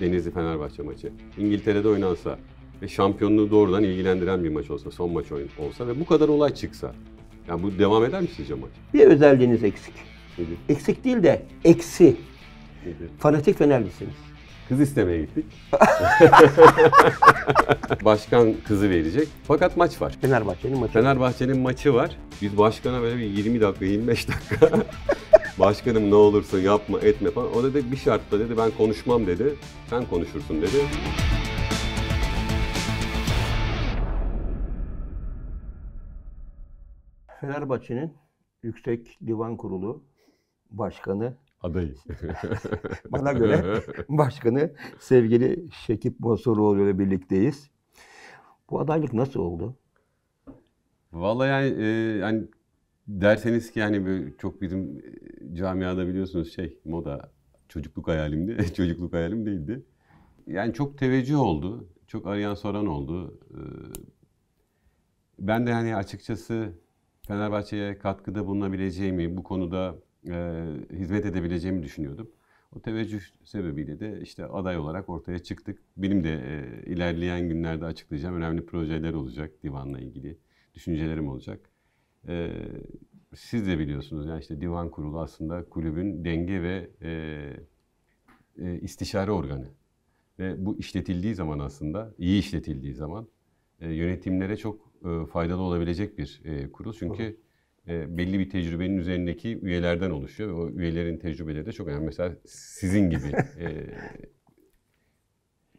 Denizli Fenerbahçe maçı İngiltere'de oynansa ve şampiyonluğu doğrudan ilgilendiren bir maç olsa, son maç oyun olsa ve bu kadar olay çıksa. Yani bu devam eder mi sizce maç? Bir özelliğiniz eksik. Nedir? Eksik değil de eksi. Nedir? Fanatik Fenerlisiniz. Kız istemeye gittik. Başkan kızı verecek. Fakat maç var. Fenerbahçe'nin maçı. Fenerbahçe'nin maçı var. Biz başkana böyle bir 20 dakika, 25 dakika Başkanım ne olursun yapma etme falan. O dedi bir şartla dedi ben konuşmam dedi. Sen konuşursun dedi. Fenerbahçe'nin Yüksek Divan Kurulu Başkanı, Adayı. bana göre başkanı sevgili Şekip Mosuroğlu ile birlikteyiz. Bu adaylık nasıl oldu? Vallahi yani, e, yani derseniz ki böyle çok bizim e, camiada biliyorsunuz şey moda çocukluk hayalimdi. çocukluk hayalim değildi. Yani çok teveccüh oldu. Çok arayan soran oldu. Ee, Ben de hani açıkçası Fenerbahçe'ye katkıda bulunabileceğimi, bu konuda e, hizmet edebileceğimi düşünüyordum. O teveccüh sebebiyle de işte aday olarak ortaya çıktık. Benim de e, ilerleyen günlerde açıklayacağım önemli projeler olacak divanla ilgili. Düşüncelerim olacak. E, siz de biliyorsunuz yani işte divan kurulu aslında kulübün denge ve e, e, istişare organı. Ve bu işletildiği zaman aslında, iyi işletildiği zaman e, yönetimlere çok e, faydalı olabilecek bir e, kurul. Çünkü e, belli bir tecrübenin üzerindeki üyelerden oluşuyor ve o üyelerin tecrübeleri de çok önemli. Mesela sizin gibi e,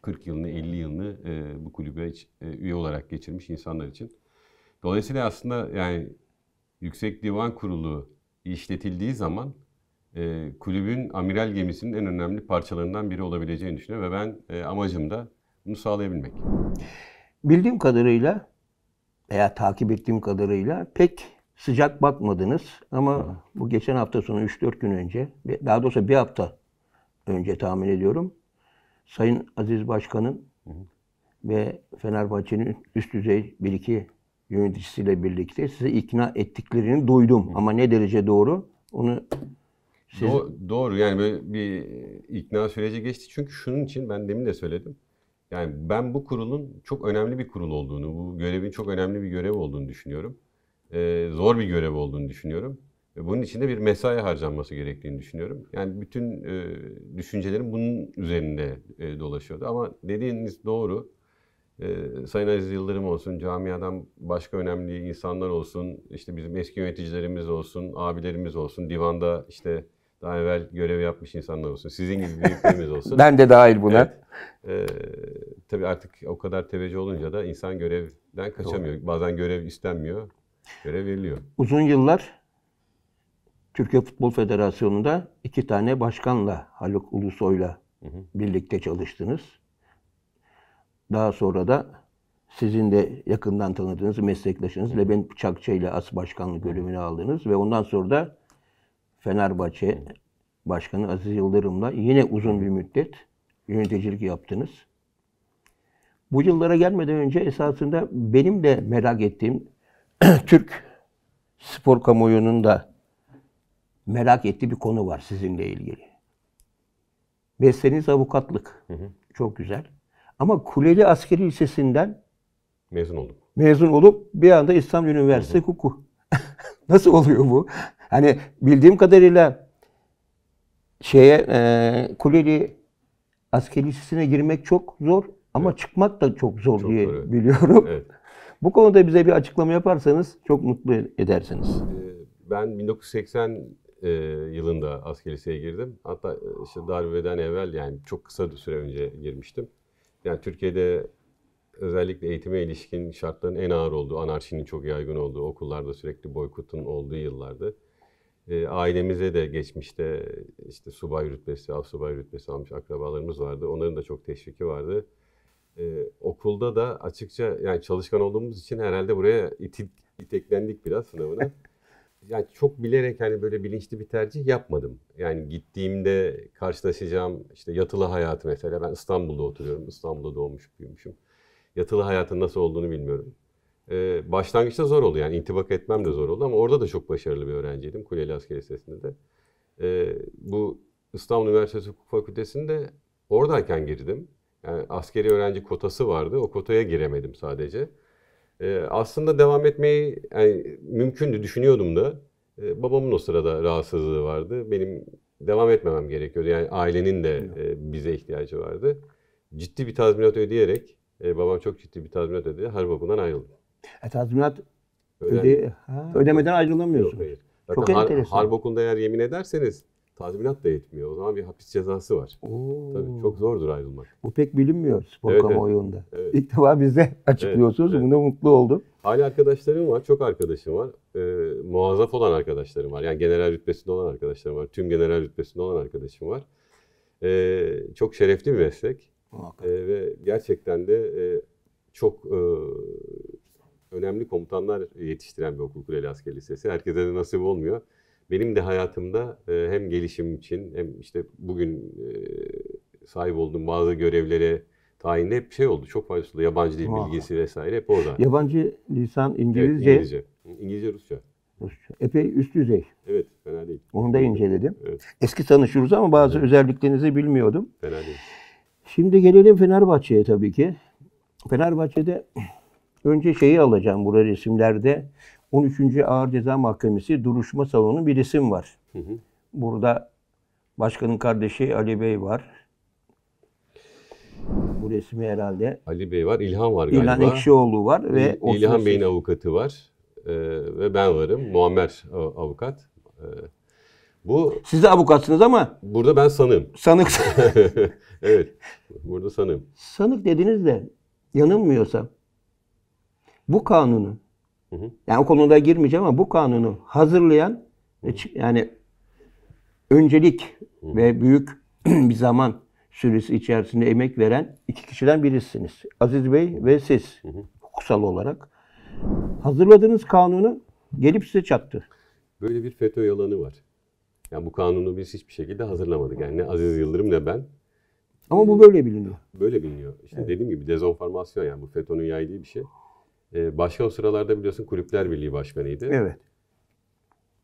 40 yılını, 50 yılını e, bu kulübe e, üye olarak geçirmiş insanlar için. Dolayısıyla aslında yani Yüksek Divan Kurulu işletildiği zaman e, kulübün amiral gemisinin en önemli parçalarından biri olabileceğini düşünüyorum ve ben e, amacım da bunu sağlayabilmek. Bildiğim kadarıyla veya takip ettiğim kadarıyla pek sıcak bakmadınız ama bu geçen hafta sonu 3-4 gün önce, daha doğrusu bir hafta önce tahmin ediyorum. Sayın Aziz Başkan'ın ve Fenerbahçe'nin üst düzey bir iki yöneticisiyle birlikte size ikna ettiklerini duydum. Ama ne derece doğru onu siz... Do- doğru yani böyle bir ikna süreci geçti. Çünkü şunun için ben demin de söyledim. Yani ben bu kurulun çok önemli bir kurul olduğunu, bu görevin çok önemli bir görev olduğunu düşünüyorum. Ee, zor bir görev olduğunu düşünüyorum. Ve bunun için de bir mesai harcanması gerektiğini düşünüyorum. Yani bütün e, düşüncelerim bunun üzerinde e, dolaşıyordu. Ama dediğiniz doğru. E, Sayın Aziz Yıldırım olsun, camiadan başka önemli insanlar olsun, işte bizim eski yöneticilerimiz olsun, abilerimiz olsun, divanda işte daha evvel görev yapmış insanlar olsun, sizin gibi büyüklerimiz olsun. Ben de dahil buna. Evet. Ee, tabii artık o kadar teveccüh olunca da insan görevden kaçamıyor. Bazen görev istenmiyor, görev veriliyor. Uzun yıllar Türkiye Futbol Federasyonu'nda iki tane başkanla, Haluk Ulusoy'la birlikte çalıştınız. Daha sonra da sizin de yakından tanıdığınız meslektaşınız Levent Bıçakçı ile as başkanlık görevini aldınız ve ondan sonra da Fenerbahçe Başkanı Aziz Yıldırım'la yine uzun bir müddet yöneticilik yaptınız. Bu yıllara gelmeden önce esasında benim de merak ettiğim Türk spor kamuoyunun da merak ettiği bir konu var sizinle ilgili. Mesleğiniz avukatlık. Çok güzel. Ama Kuleli Askeri Lisesi'nden Mezun oldum. mezun olup bir anda İstanbul Üniversitesi Hukuku. Nasıl oluyor bu? Hani bildiğim kadarıyla şeye e, Kuleli Askeri Lisesi'ne girmek çok zor ama çıkmak da çok zor Çok diye zor, evet. biliyorum. Evet. Bu konuda bize bir açıklama yaparsanız çok mutlu edersiniz. Ee, Ben 1980 e, yılında asker liseye girdim. Hatta e, işte darbeden evvel yani çok kısa bir süre önce girmiştim. Yani Türkiye'de özellikle eğitime ilişkin şartların en ağır olduğu, anarşinin çok yaygın olduğu, okullarda sürekli boykotun olduğu yıllardı. E, ailemize de geçmişte işte subay rütbesi, subay rütbesi almış akrabalarımız vardı. Onların da çok teşviki vardı. E, okulda da açıkça yani çalışkan olduğumuz için herhalde buraya itik, iteklendik biraz sınavına. Yani çok bilerek hani böyle bilinçli bir tercih yapmadım. Yani gittiğimde karşılaşacağım işte yatılı hayat mesela ben İstanbul'da oturuyorum. İstanbul'da doğmuş büyümüşüm. Yatılı hayatın nasıl olduğunu bilmiyorum. Ee, başlangıçta zor oldu yani intibak etmem de zor oldu ama orada da çok başarılı bir öğrenciydim Kuleli Asker Lisesi'nde de. Ee, bu İstanbul Üniversitesi Hukuk Fakültesi'nde oradayken girdim. Yani askeri öğrenci kotası vardı. O kotaya giremedim sadece. Ee, aslında devam etmeyi yani, mümkündü, düşünüyordum da. Ee, babamın o sırada rahatsızlığı vardı. Benim devam etmemem gerekiyordu. Yani ailenin de e, bize ihtiyacı vardı. Ciddi bir tazminat ödeyerek, e, babam çok ciddi bir tazminat ödedi. Harp okulundan ayrıldım. E, tazminat öde, ha, ödemeden Yok, ayrılamıyorsun. Çok har- enteresan. harp okulunda eğer yemin ederseniz tazminat da yetmiyor. O zaman bir hapis cezası var. Oo, Tabii çok zordur ayrılmak. Bu pek bilinmiyor spor Evet, evet. kamuoyunda. Evet. İlk defa bize açıklıyorsunuz. evet. Bunda mutlu oldum. Hala arkadaşlarım var, çok arkadaşım var. Ee, muazzaf olan arkadaşlarım var. Yani general rütbesinde olan arkadaşlarım var. Tüm general rütbesinde olan arkadaşım var. Ee, çok şerefli bir meslek. Muhakkak. Ee, ve gerçekten de e, çok e, önemli komutanlar yetiştiren bir okul Kuleli Asker Lisesi. Herkese de nasip olmuyor. Benim de hayatımda e, hem gelişim için hem işte bugün e, sahip olduğum bazı görevlere tayinde hep şey oldu. Çok faydası oldu. Yabancı dil bilgisi vesaire hep orada. Yabancı lisan Evet, İngilizce, İngilizce. İngilizce, Rusça. Rusça. epey üst düzey. Evet, fena değil. Onu da inceledim. Evet, Eski tanışıyoruz ama bazı özelliklerinizi bilmiyordum. fena değil. Şimdi gelelim Fenerbahçe'ye tabii ki. Fenerbahçe'de önce şeyi alacağım burada resimlerde. 13. Ağır Ceza Mahkemesi duruşma salonu bir resim var. Hı hı. Burada başkanın kardeşi Ali Bey var. Bu resmi herhalde. Ali Bey var, İlhan var galiba. İlhan Ekşioğlu var ve İl- İlhan Bey'in avukatı var. Ee, ve ben varım. Muammer a- avukat. Ee, bu Siz de avukatsınız ama burada ben sanığım. sanık evet. Burada sanığım. sanık dediniz de yanılmıyorsam bu kanunu Hı hı. yani o konuda girmeyeceğim ama bu kanunu hazırlayan yani öncelik ve büyük bir zaman süresi içerisinde emek veren iki kişiden birisiniz. Aziz Bey ve siz hukuksal olarak. Hazırladığınız kanunu gelip size çattı. Böyle bir FETÖ yalanı var. Yani bu kanunu biz hiçbir şekilde hazırlamadık. Yani ne Aziz Yıldırım ne ben. Ama bu böyle biliniyor. Böyle biliniyor. İşte dediğim gibi dezenformasyon yani bu FETÖ'nün yaydığı bir şey. Ee, başka o sıralarda biliyorsun Kulüpler Birliği Başkanıydı. Evet.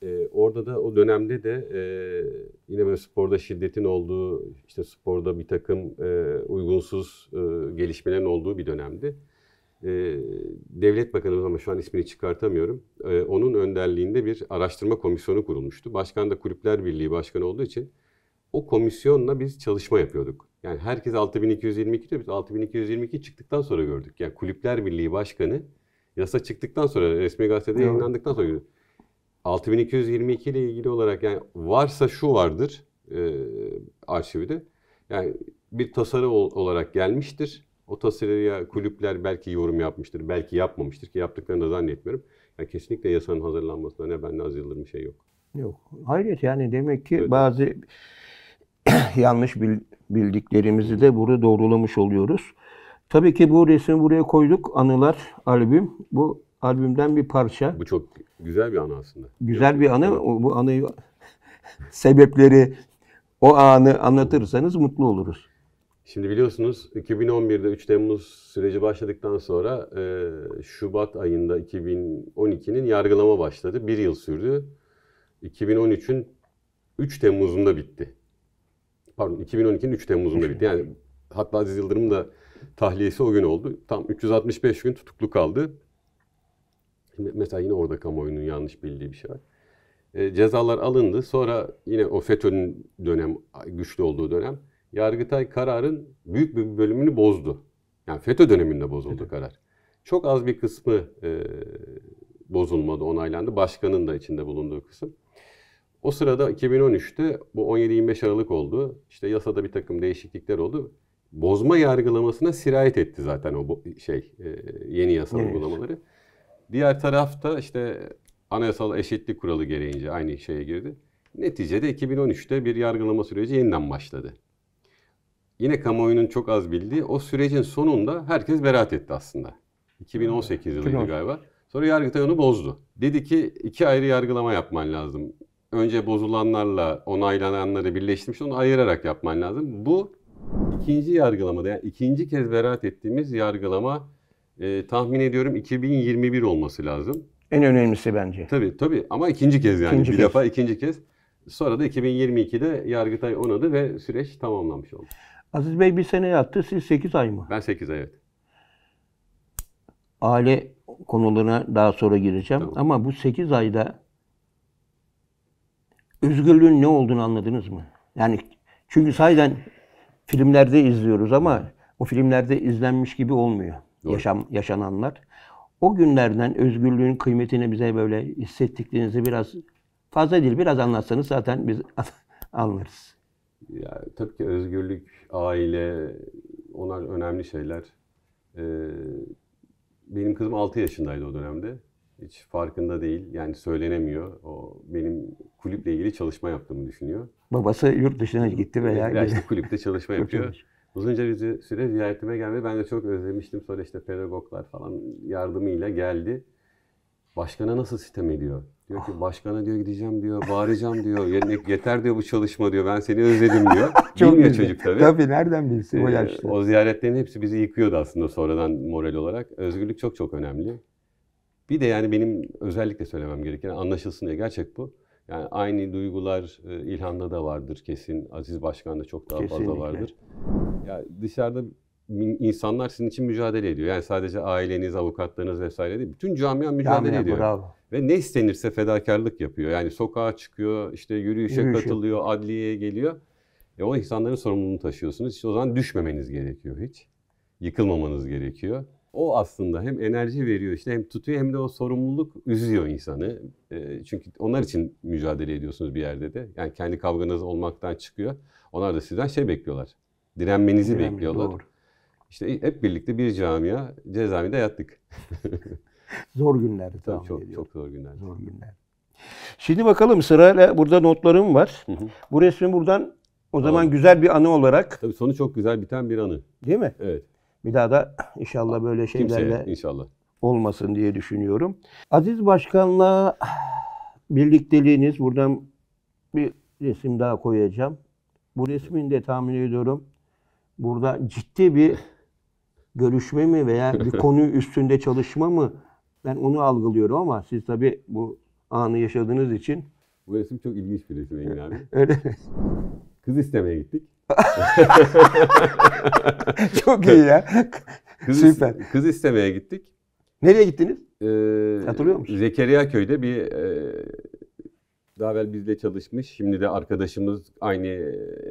Ee, orada da o dönemde de e, yine böyle sporda şiddetin olduğu, işte sporda bir takım e, uygunsuz e, gelişmelerin olduğu bir dönemdi. E, Devlet Bakanımız ama şu an ismini çıkartamıyorum. e, onun önderliğinde bir araştırma komisyonu kurulmuştu. Başkan da Kulüpler Birliği Başkanı olduğu için o komisyonla biz çalışma yapıyorduk. Yani herkes 6222 diyor. Biz 6222 çıktıktan sonra gördük. Yani Kulüpler Birliği Başkanı yasa çıktıktan sonra resmi gazetede Evet. yayınlandıktan sonra gördük. 6222 ile ilgili olarak yani varsa şu vardır e, arşivde. Yani bir tasarı ol- olarak gelmiştir. O tasarıya kulüpler belki yorum yapmıştır, belki yapmamıştır ki yaptıklarını da zannetmiyorum. Yani kesinlikle yasanın hazırlanmasında ne ben ne Aziz Yıldırım bir şey yok. Yok. Hayret yani demek ki Evet. bazı yanlış bil- bildiklerimizi de burada doğrulamış oluyoruz. Tabii ki bu resmi buraya koyduk. Anılar albüm. Bu albümden bir parça. Bu çok güzel bir anı aslında. Güzel bir anı. O- Bu anıyı sebepleri o anı anlatırsanız mutlu oluruz. Şimdi biliyorsunuz 2011'de 3 Temmuz süreci başladıktan sonra e, Şubat ayında 2012'nin yargılama başladı. Bir yıl sürdü. 2013'ün 3 Temmuz'unda bitti. Pardon 2012'nin 3 Temmuz'unda bitti. Yani hatta Aziz Yıldırım'ın da tahliyesi o gün oldu. Tam 365 gün tutuklu kaldı. Şimdi mesela yine orada kamuoyunun yanlış bildiği bir şey var. E, cezalar alındı. Sonra yine o FETÖ'nün dönem güçlü olduğu dönem Yargıtay kararın büyük bir bölümünü bozdu. Yani FETÖ döneminde bozuldu karar. Çok az bir kısmı e, bozulmadı, onaylandı. Başkanın da içinde bulunduğu kısım. O sırada 2013'te bu 17-25 Aralık oldu. İşte yasada bir takım değişiklikler oldu. Bozma yargılamasına sirayet etti zaten o şey e, yeni yasa Evet. uygulamaları. Diğer tarafta işte anayasal eşitlik kuralı gereğince aynı şeye girdi. Neticede 2013'te bir yargılama süreci yeniden başladı. Yine kamuoyunun çok az bildiği o sürecin sonunda herkes beraat etti aslında. 2018 yılıydı 2018. galiba. Sonra Yargıtay onu bozdu. Dedi ki iki ayrı yargılama yapman lazım. Önce bozulanlarla onaylananları birleştirmiş onu ayırarak yapman lazım. Bu ikinci yargılamada yani ikinci kez beraat ettiğimiz yargılama e, tahmin ediyorum 2021 olması lazım. En önemlisi bence. Tabii tabii ama ikinci kez yani İkinci bir kez. defa ikinci kez. Sonra da 2022'de Yargıtay onadı ve süreç tamamlanmış oldu. Aziz Bey bir sene yattı, siz 8 ay mı? Ben 8 ay evet. Aile konularına daha sonra gireceğim. Tamam. Ama bu 8 ayda özgürlüğün ne olduğunu anladınız mı? Yani çünkü sahiden filmlerde izliyoruz ama o filmlerde izlenmiş gibi olmuyor. Doğru. Yaşam yaşananlar. O günlerden özgürlüğün kıymetini bize böyle hissettiklerinizi biraz fazla değil biraz anlatsanız zaten biz anlarız. Ya, tabii ki özgürlük, aile, onlar önemli şeyler. Ee, benim kızım 6 yaşındaydı o dönemde. Hiç farkında değil. Yani söylenemiyor. O benim kulüple ilgili çalışma yaptığımı düşünüyor. Babası yurt dışına gitti veya Ya işte kulüpte çalışma yapıyor. Uzunca bir süre ziyaretime geldi. Ben de çok özlemiştim. Sonra işte pedagoglar falan yardımıyla geldi. Başkana nasıl sitem ediyor? Diyor ki başkana diyor gideceğim diyor, bağıracağım diyor. "Ye- Yeter diyor bu çalışma diyor. Ben seni özledim diyor. Bilmiyor güzel. çocuk tabii. Tabii nereden bilsin o Ee, yaşta. o ziyaretlerin hepsi bizi yıkıyordu aslında sonradan moral olarak. Özgürlük çok çok önemli. Bir de yani benim özellikle söylemem gereken anlaşılsın diye gerçek bu. Yani aynı duygular e, İlhan'da da vardır kesin. Aziz Başkan'da çok daha Kesinlikle. fazla vardır. Ya dışarıda min- insanlar sizin için mücadele ediyor. Yani sadece aileniz, avukatlarınız vesaire değil. Bütün camia mücadele Camia, ediyor. bravo. Ve ne istenirse fedakarlık yapıyor. Yani sokağa çıkıyor, işte yürüyüşe Yürüyüşe. katılıyor, adliyeye geliyor. E o insanların sorumluluğunu taşıyorsunuz. İşte o zaman düşmemeniz gerekiyor hiç. Yıkılmamanız gerekiyor. O aslında hem enerji veriyor işte hem tutuyor hem de o sorumluluk üzüyor insanı. E, çünkü onlar için mücadele ediyorsunuz bir yerde de. Yani kendi kavganız olmaktan çıkıyor. Onlar da sizden şey bekliyorlar. Direnmenizi Direnme, bekliyorlar. doğru. İşte hep birlikte bir camia cezaevinde yattık. Zor günlerdi Tabii tahmin çok ediyorum. çok zor günler. Zor günler. Şimdi bakalım sırayla burada notlarım var. Hı hı. Bu resmi buradan o zaman Tamam. güzel bir anı olarak Tabii sonu çok güzel biten bir anı. değil mi? Evet. Bir daha da inşallah böyle şeylerle Kimseye inşallah. olmasın diye düşünüyorum. Aziz Başkan'la birlikteliğiniz buradan bir resim daha koyacağım. Bu resmin de tahmin ediyorum burada ciddi bir görüşme mi veya bir konu üstünde çalışma mı ben onu algılıyorum ama siz tabii bu anı yaşadığınız için Bu resim çok ilginç bir resim Engin abi. öyle mi? Kız istemeye gittik. Çok iyi ya. Kız, Süper. Kız istemeye gittik. Nereye gittiniz? Ee, Hatırlıyor musun? Zekeriya köyde bir e, daha evvel bizle çalışmış. Şimdi de arkadaşımız aynı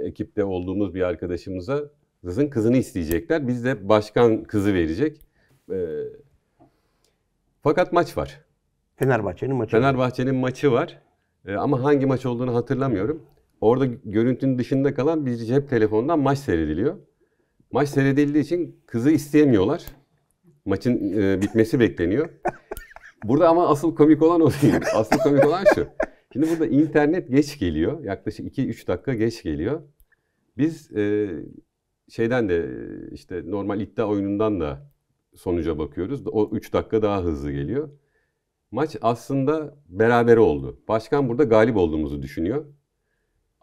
ekipte olduğumuz bir arkadaşımıza kızın kızını isteyecekler. Biz de başkan kızı verecek. Ee, fakat maç var. Fenerbahçe'nin maçı. Fenerbahçe'nin maçı var. Ee, ama hangi maç olduğunu hatırlamıyorum. Orada görüntünün dışında kalan bir cep telefonundan maç seyrediliyor. Maç seyredildiği için kızı isteyemiyorlar. Maçın e, bitmesi bekleniyor. Burada ama asıl komik olan o değil. Asıl komik olan şu. Şimdi burada internet geç geliyor. Yaklaşık 2-3 dakika geç geliyor. Biz e, şeyden de işte normal iddia oyunundan da sonuca bakıyoruz. O 3 dakika daha hızlı geliyor. Maç aslında berabere oldu. Başkan burada galip olduğumuzu düşünüyor.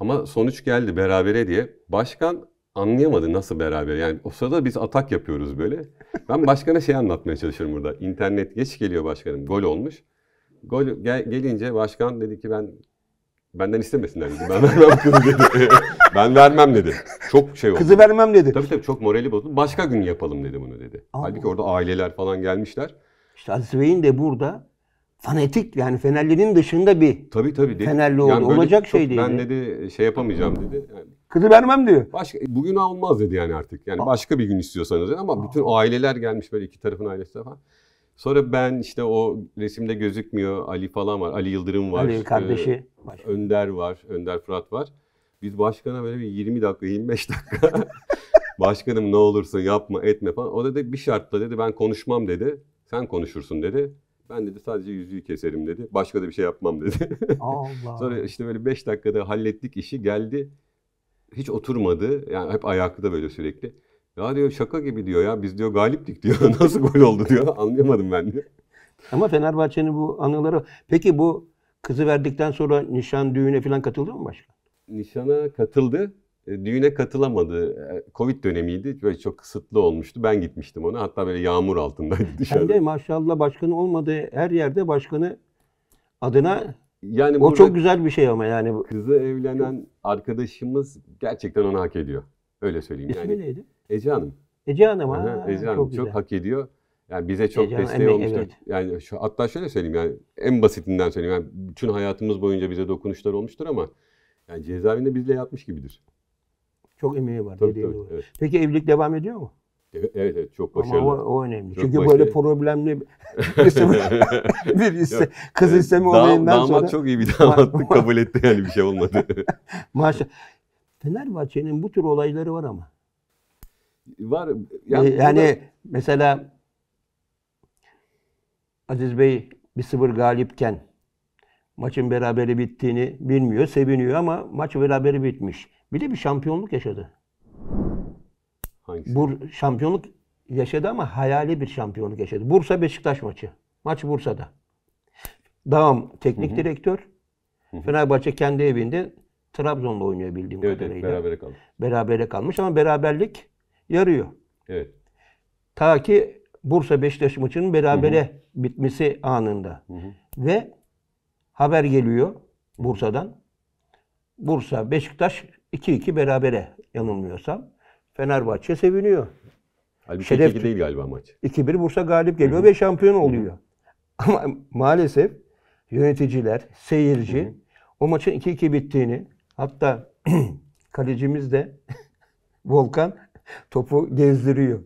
Ama sonuç geldi berabere diye. Başkan anlayamadı nasıl beraber. Yani o sırada biz atak yapıyoruz böyle. Ben başkana şey anlatmaya çalışıyorum burada. İnternet geç geliyor başkanım. Gol olmuş. Gol gel- gelince başkan dedi ki ben benden istemesinler dedi. Ben vermem kızı dedi. ben vermem dedi. Çok şey oldu. Kızı vermem dedi. Tabii tabii çok morali bozuldu. Başka gün yapalım dedi bunu dedi. Allah. Halbuki orada aileler falan gelmişler. İşte Aziz Bey'in de burada fanatik yani Fenerlerin dışında bir Tabii tabii dedi. Fenerli oldu. böyle Olacak şey değil Ben dedi şey yapamayacağım dedi. Yani kızı vermem diyor. başka bugün olmaz dedi yani artık. Yani başka bir gün istiyorsanız ama bütün aileler gelmiş böyle iki tarafın ailesi de falan. Sonra ben işte o resimde gözükmüyor Ali falan var. Ali Yıldırım var. Ali kardeşi. Ee, Baş- Önder var. Önder Fırat var. Biz başkana böyle bir 20 dakika 25 dakika başkanım ne olursun yapma etme falan. O dedi bir şartla dedi ben konuşmam dedi. Sen konuşursun dedi. Ben dedi sadece yüzüğü keserim dedi. Başka da bir şey yapmam dedi. Allah. Sonra işte böyle 5 dakikada hallettik işi geldi. Hiç oturmadı. Yani hep ayakta böyle sürekli. Ya diyor şaka gibi diyor ya biz diyor galiptik diyor. Nasıl gol oldu diyor. Anlayamadım ben diyor. Ama Fenerbahçe'nin bu anıları. Peki bu kızı verdikten sonra nişan düğüne falan katıldı mı başkan? Nişana katıldı. E, Düğüne katılamadı. E, Covid dönemiydi. Böyle çok kısıtlı olmuştu. Ben gitmiştim ona. Hatta böyle yağmur altındaydı dışarıda. de maşallah başkanı olmadığı her yerde başkanı adına Yani o çok güzel bir şey ama yani kızı evlenen arkadaşımız gerçekten onu hak ediyor. Öyle söyleyeyim. İsmi yani neydi? Ece Hanım. Ece Hanım. Aha, Ha, Ece Hanım çok çok, hak ediyor. Yani bize çok Ece Hanım, desteği emek- olmuştur. evet. Yani şu hatta şöyle söyleyeyim yani en basitinden söyleyeyim. Yani bütün hayatımız boyunca bize dokunuşlar olmuştur ama yani cezaevinde bizle yatmış gibidir. Çok emeği var. Tabii, tabii, doğru. evet. Peki evlilik devam ediyor mu? Evet evet, evet, çok Ama başarılı. o, o önemli. Çok Çünkü başarılı. böyle problemli birisi kız Evet, isteme olayından damat sonra çok iyi bir damattı kabul etti yani bir şey olmadı. maşallah. Fenerbahçe'nin bu tür olayları var ama. Var Ee, yani, Yani, mesela Aziz Bey bir sıfır galipken maçın berabere bittiğini bilmiyor, seviniyor ama maç berabere bitmiş. Bir de bir şampiyonluk yaşadı. hangisi? Bu şampiyonluk yaşadı ama hayali bir şampiyonluk yaşadı. Bursa Beşiktaş maçı. Maç Bursa'da. Dağım teknik direktör. Fenerbahçe kendi evinde Trabzon'da oynuyor bildiğim Evet, evet kadarıyla. berabere kaldı. Berabere kalmış ama beraberlik yarıyor. Evet. Ta ki Bursa Beşiktaş maçının berabere bitmesi anında. Ve haber geliyor Bursa'dan. Bursa Beşiktaş 2-2 berabere yanılmıyorsam. Fenerbahçe seviniyor. Halbuki Şeref- 2-2 değil galiba maç. 2-1 Bursa galip geliyor ve şampiyon oluyor. Ama maalesef yöneticiler, seyirci o maçın 2-2 bittiğini hatta kalecimiz de Volkan topu gezdiriyor.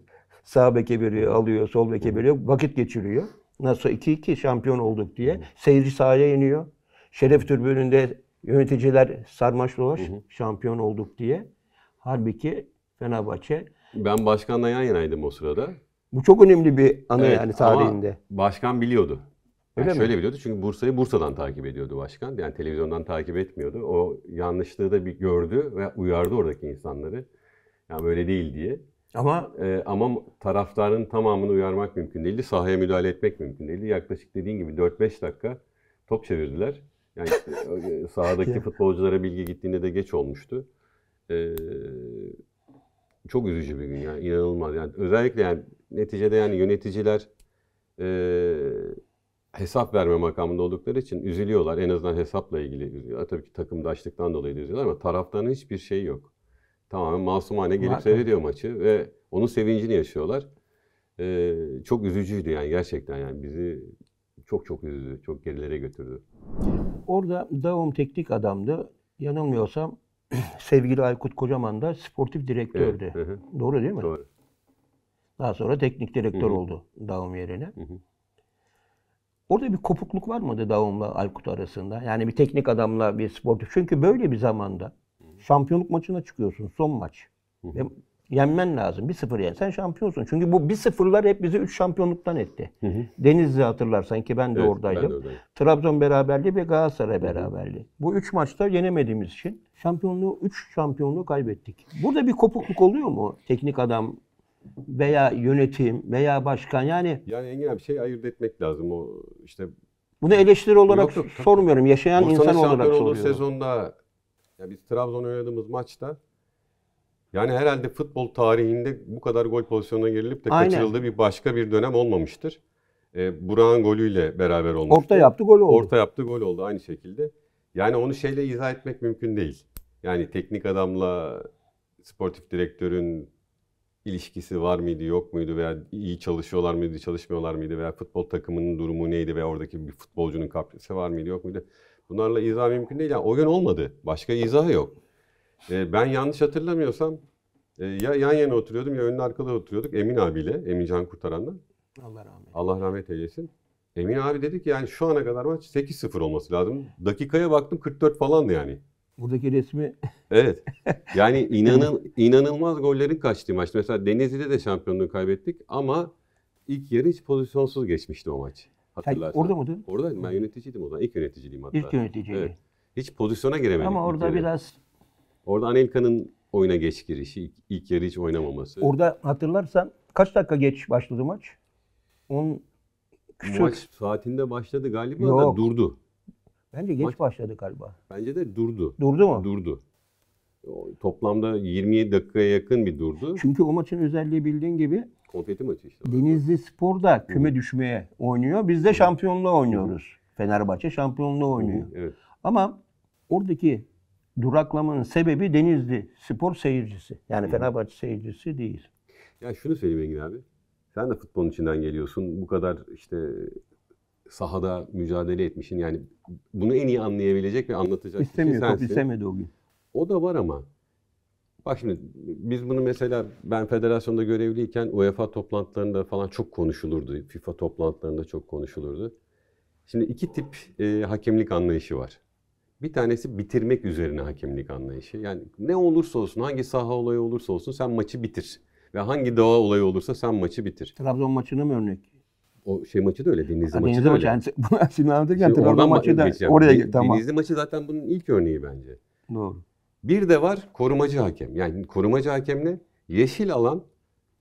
Sağ beke veriyor, alıyor, sol beke veriyor. Vakit geçiriyor. Nasıl 2-2 şampiyon olduk diye. Seyirci sahaya iniyor. Şeref türbününde yöneticiler sarmaş dolaş şampiyon olduk diye. Halbuki Fenerbahçe Ben başkanla yan yanaydım o sırada. bu çok önemli bir anı Evet, yani ama tarihinde. Başkan biliyordu. Yani Öyle mi? şöyle biliyordu çünkü Bursa'yı Bursa'dan takip ediyordu başkan. Yani televizyondan takip etmiyordu. O yanlışlığı da bir gördü ve uyardı oradaki insanları. Yani böyle değil diye. Ama Ee, ama taraftarın tamamını uyarmak mümkün değildi. Sahaya müdahale etmek mümkün değildi. Yaklaşık dediğin gibi 4-5 dakika top çevirdiler. Yani e, sahadaki futbolculara bilgi gittiğinde de geç olmuştu. Ee, çok üzücü bir gün yani inanılmaz. Yani özellikle yani neticede yani yöneticiler e, hesap verme makamında oldukları için üzülüyorlar. En azından hesapla ilgili üzülüyorlar. Tabii ki takımdaşlıktan dolayı da üzülüyorlar ama taraftarın hiçbir şeyi yok. Tamamen masumane gelip seyrediyor maçı ve onun sevincini yaşıyorlar. Ee, çok üzücüydü yani gerçekten yani bizi çok çok üzdü, çok gerilere götürdü. Orada Daum teknik adamdı. Yanılmıyorsam sevgili Aykut Kocaman da sportif direktördü. hı hı. Doğru değil mi? Doğru. Daha sonra teknik direktör Hı hı. oldu Daum yerine. Hı hı. Orada bir kopukluk var mıydı Daum'la Aykut arasında? Yani bir teknik adamla bir sportif. Çünkü böyle bir zamanda şampiyonluk maçına çıkıyorsun son maç. Ve yenmen lazım. 1-0 yen. Sen şampiyonsun. Çünkü bu 1-0'lar hep bizi 3 şampiyonluktan etti. Denizli hatırlarsan ki ben de Evet, oradaydım. ben de oradaydım. Trabzon beraberliği ve Galatasaray beraberliği. Bu üç maçta yenemediğimiz için şampiyonluğu, üç şampiyonluğu kaybettik. Burada bir kopukluk oluyor mu? Teknik adam veya yönetim veya başkan yani Yani Engin abi şey ayırt etmek lazım. O işte bunu eleştiri olarak Yok, yok, sormuyorum. Yaşayan Bursa'nın insan olarak soruyorum. sezonda ya biz Trabzon oynadığımız maçta yani herhalde futbol tarihinde bu kadar gol pozisyonuna girilip de Aynen. kaçırıldığı bir başka bir dönem olmamıştır. E, Burak'ın golüyle beraber olmuştu. Orta yaptı gol oldu. Orta yaptı gol oldu aynı şekilde. Yani onu şeyle izah etmek mümkün değil. Yani teknik adamla sportif direktörün ilişkisi var mıydı, yok muydu veya iyi çalışıyorlar mıydı, çalışmıyorlar mıydı veya futbol takımının durumu neydi veya oradaki bir futbolcunun kaprisi var mıydı, yok muydu? Bunlarla izah mümkün değil. Yani o gün olmadı. Başka izahı yok. Ee, ben yanlış hatırlamıyorsam e, ya yan yana oturuyordum ya önün arkada oturuyorduk Emin abiyle, Emin Can Kurtaran'la. Allah rahmet. Allah rahmet eylesin. Emin abi dedi ki yani şu ana kadar maç 8-0 olması lazım. Dakikaya baktım 44 falandı yani. Buradaki resmi Evet. Yani inanıl, inanılmaz gollerin kaçtığı maç. Mesela Denizli'de de şampiyonluğu kaybettik ama ilk yarı hiç pozisyonsuz geçmişti o maç. sen Hatırlarsan. orada mıydın? Oradaydım. Ben yöneticiydim o zaman. İlk yöneticiliğim hatta. İlk yöneticiydi. Evet. Hiç pozisyona giremedik. Ama orada biraz Orada Anelka'nın oyuna geç girişi, ilk, ilk yarı hiç oynamaması. orada hatırlarsan kaç dakika geç başladı maç? 10 küsur. Maç saatinde başladı galiba da Yok. durdu. Bence geç Maç- başladı galiba. Bence de durdu. Durdu mu? Durdu. Toplamda 27 dakikaya yakın bir durdu. Çünkü o maçın özelliği bildiğin gibi Konfeti maçı işte. Denizli Spor da küme düşmeye oynuyor. Biz de şampiyonluğa oynuyoruz. Fenerbahçe şampiyonluğa oynuyor. Evet. Ama oradaki duraklamanın sebebi Denizli spor seyircisi. Yani Fenerbahçe seyircisi değil. Ya şunu söyleyeyim Engin abi. Sen de futbolun içinden geliyorsun. Bu kadar işte sahada mücadele etmişsin. Yani bunu en iyi anlayabilecek ve anlatacak İstemiyor, kişi sensin. istemedi o gün. O da var ama. Bak şimdi biz bunu mesela ben federasyonda görevliyken UEFA toplantılarında falan çok konuşulurdu. FIFA toplantılarında çok konuşulurdu. Şimdi iki tip e, hakemlik anlayışı var. Bir tanesi bitirmek üzerine hakemlik anlayışı. Yani ne olursa olsun, hangi saha olayı olursa olsun sen maçı bitir. Ve hangi doğa olayı olursa sen maçı bitir. Trabzon maçını mı örnek? O şey maçı da öyle, Denizli maçı Denizli da maçı. öyle. Bunu şimdi anlatırken Trabzon oradan maçı da geçeceğim. oraya Den- tamam. Denizli maçı zaten bunun ilk örneği bence. Doğru. Bir de var korumacı hakem. Yani korumacı hakem ne? Yeşil alan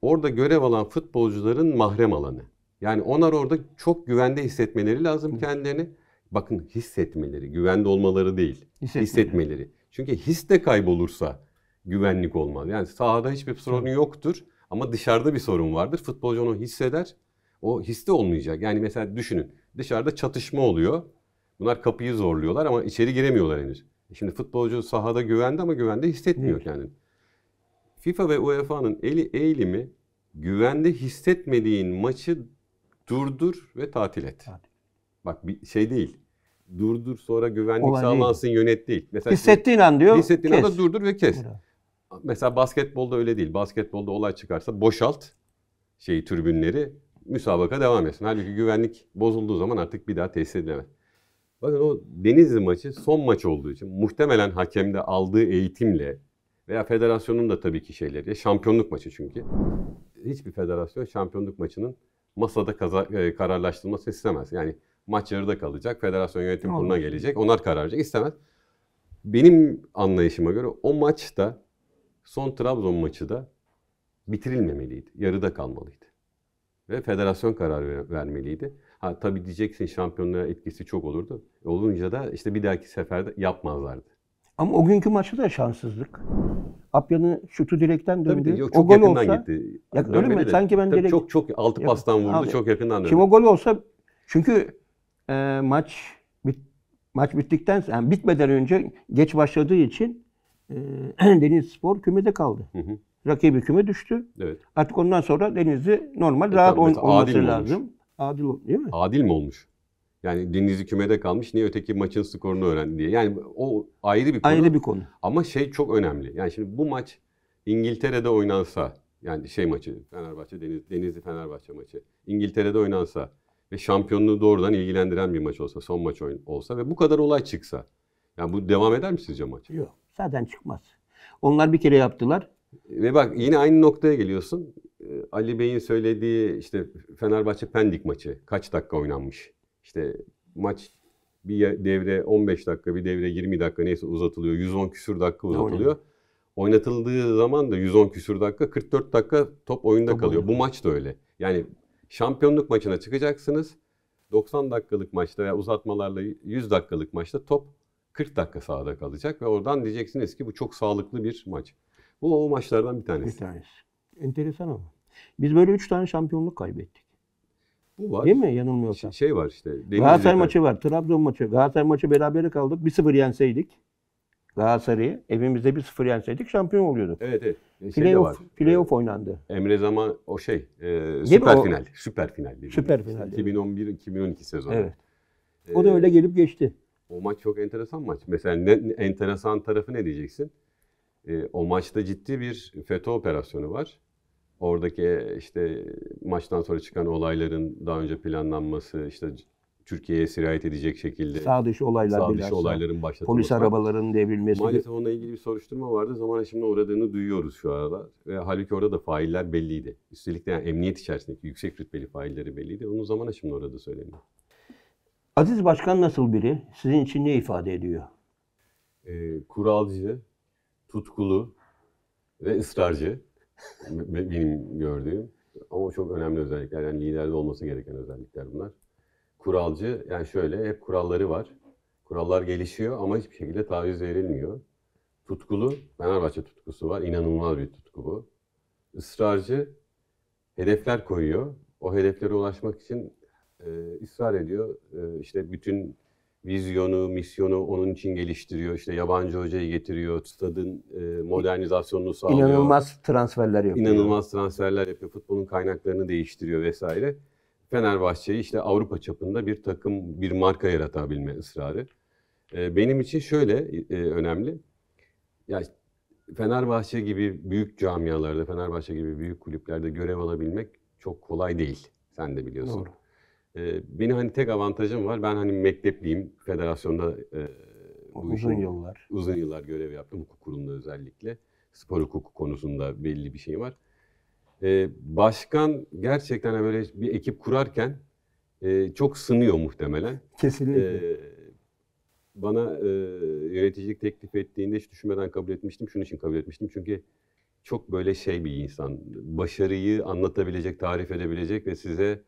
orada görev alan futbolcuların mahrem alanı. Yani onlar orada çok güvende hissetmeleri lazım kendilerini. Bakın hissetmeleri, güvende olmaları değil. Hissetmeleri. Hissetmeleri. Çünkü his de kaybolursa güvenlik olmaz. Yani sahada hiçbir sorun yoktur ama dışarıda bir sorun vardır. Futbolcu onu hisseder. O his de olmayacak. Yani mesela düşünün dışarıda çatışma oluyor. Bunlar kapıyı zorluyorlar ama içeri giremiyorlar henüz. E Şimdi futbolcu sahada güvende ama güvende hissetmiyor kendini. FIFA ve UEFA'nın eli eğilimi güvende hissetmediğin maçı durdur ve tatil et. Tatil. Bak bir şey değil. Durdur sonra güvenlik Olay değil. sağlansın yönet değil. Mesela Hissettiğin an diyor. hissettiğin kes. anda durdur ve kes. Mesela basketbolda öyle değil. Basketbolda olay çıkarsa boşalt şeyi tribünleri müsabaka devam etsin. Halbuki güvenlik bozulduğu zaman artık bir daha tesis edilemez. Bakın o Denizli maçı son maç olduğu için muhtemelen hakemde aldığı eğitimle veya federasyonun da tabii ki şeyleri şampiyonluk maçı çünkü. Hiçbir federasyon şampiyonluk maçının masada kaza, e, kararlaştırılmasını istemez. Yani maç yarıda kalacak. Federasyon yönetim kuruluna Olmaz. gelecek. Onlar karar verecek. istemez. Benim anlayışıma göre o maçta son Trabzon maçı da bitirilmemeliydi. Yarıda kalmalıydı. Ve federasyon karar ver- vermeliydi. Ha tabii diyeceksin şampiyonluğa etkisi çok olurdu. E, Olunca da işte bir dahaki seferde yapmazlardı. Ama o günkü maçı da şanssızlık. Apya'nın şutu direkten Tabii döndü. de yok, o çok gol yakından olsa, gitti. Ya öyle mi? de. Sanki ben Tabii direkt- çok çok altı pastan vurdu. abi, çok yakından döndü. Şimdi o gol olsa çünkü e, maç bit, maç bittikten yani bitmeden önce geç başladığı için e, Denizlispor kümede kaldı. Hı hı. Rakibi küme düştü. Evet. Artık ondan sonra Denizli normal E, rahat tabii, olması adil mi olmuş? lazım. Adil değil mi? Adil mi olmuş? Yani Denizli kümede kalmış. Niye öteki maçın skorunu öğrendi diye. Yani o ayrı bir konu. Ayrı bir konu. Ama şey çok önemli. Yani şimdi bu maç İngiltere'de oynansa yani şey maçı Fenerbahçe Deniz, Denizli Fenerbahçe maçı İngiltere'de oynansa ve şampiyonluğu doğrudan ilgilendiren bir maç olsa, son maç oyun olsa ve bu kadar olay çıksa. Yani bu devam eder mi sizce maç? Yok. Zaten çıkmaz. Onlar bir kere yaptılar. Ve bak yine aynı noktaya geliyorsun. Ee, Ali Bey'in söylediği işte Fenerbahçe Pendik maçı kaç dakika oynanmış? İşte maç bir devre 15 dakika, bir devre 20 dakika neyse uzatılıyor. 110 küsür dakika uzatılıyor. Oynatıldığı zaman da 110 küsür dakika, 44 dakika top oyunda Top kalıyor. oyunda. Bu maç da öyle. Yani şampiyonluk maçına çıkacaksınız. 90 dakikalık maçta veya uzatmalarla 100 dakikalık maçta top 40 dakika sahada kalacak ve oradan diyeceksiniz ki bu çok sağlıklı bir maç. Bu o maçlardan bir Bir tanesi. tanesi. Enteresan ama. Biz böyle üç tane şampiyonluk kaybettik. Bu var. Değil mi? Yanılmıyorsam. Şey var işte. Galatasaray maçı var. Trabzon maçı. Galatasaray maçı berabere kaldık. 1-0 yenseydik. Galatasaray'ı evimizde 1-0 yenseydik şampiyon oluyorduk. Evet evet. Şey de var. Playoff, playoff oynandı. Emre Zaman o şey. E, süper O- final. Süper final. dediğimiz. Süper final, 2011-2012 sezonu. Evet. O da öyle gelip geçti. O maç çok enteresan maç. Mesela ne, enteresan tarafı ne diyeceksin? E, o maçta ciddi bir FETÖ operasyonu var. Oradaki işte maçtan sonra çıkan olayların daha önce planlanması, işte Türkiye'ye sirayet edecek şekilde Sağ dışı olaylar sağ dışı olayların başlatılması. Polis arabalarının devrilmesi. Maalesef onunla ilgili bir soruşturma vardı. Zaman şimdi uğradığını duyuyoruz şu arada. Ve halbuki orada da failler belliydi. Üstelik de yani emniyet içerisindeki yüksek rütbeli failleri belliydi. Onun zaman şimdi orada söyleniyor. Aziz Başkan nasıl biri? Sizin için ne ifade ediyor? Ee, kuralcı, tutkulu ve ısrarcı be- benim gördüğüm. Ama çok önemli özellikler. Yani liderde olması gereken özellikler bunlar. Kuralcı, yani şöyle hep kuralları var. Kurallar gelişiyor ama hiçbir şekilde taviz verilmiyor. Tutkulu, Fenerbahçe tutkusu var. İnanılmaz bir tutku bu. Israrcı, hedefler koyuyor. O hedeflere ulaşmak için e, ısrar ediyor. E, işte bütün vizyonu, misyonu onun için geliştiriyor. İşte yabancı hocayı getiriyor, stadın e, modernizasyonunu sağlıyor. İnanılmaz transferler yapıyor. İnanılmaz transferler yapıyor, futbolun kaynaklarını değiştiriyor vesaire. Fenerbahçe'yi işte Avrupa çapında bir takım, bir marka yaratabilme ısrarı. E, benim için şöyle e, önemli. Ya Fenerbahçe gibi büyük camialarda, Fenerbahçe gibi büyük kulüplerde görev alabilmek çok kolay değil. Sen de biliyorsun. Doğru. Ee, benim hani tek avantajım var. Ben hani mektepliyim. Federasyonda e, bu Uzun işin yıllar. uzun yıllar görev yaptım. Hukuk kurumunda özellikle. Spor hukuku konusunda belli bir şey var. Ee, başkan gerçekten hani böyle bir ekip kurarken e, çok sınıyor muhtemelen. Kesinlikle. Ee, bana e, yöneticilik teklif ettiğinde hiç düşünmeden kabul etmiştim. Şunun için kabul etmiştim. Çünkü çok böyle şey bir insan. Başarıyı anlatabilecek, tarif edebilecek ve size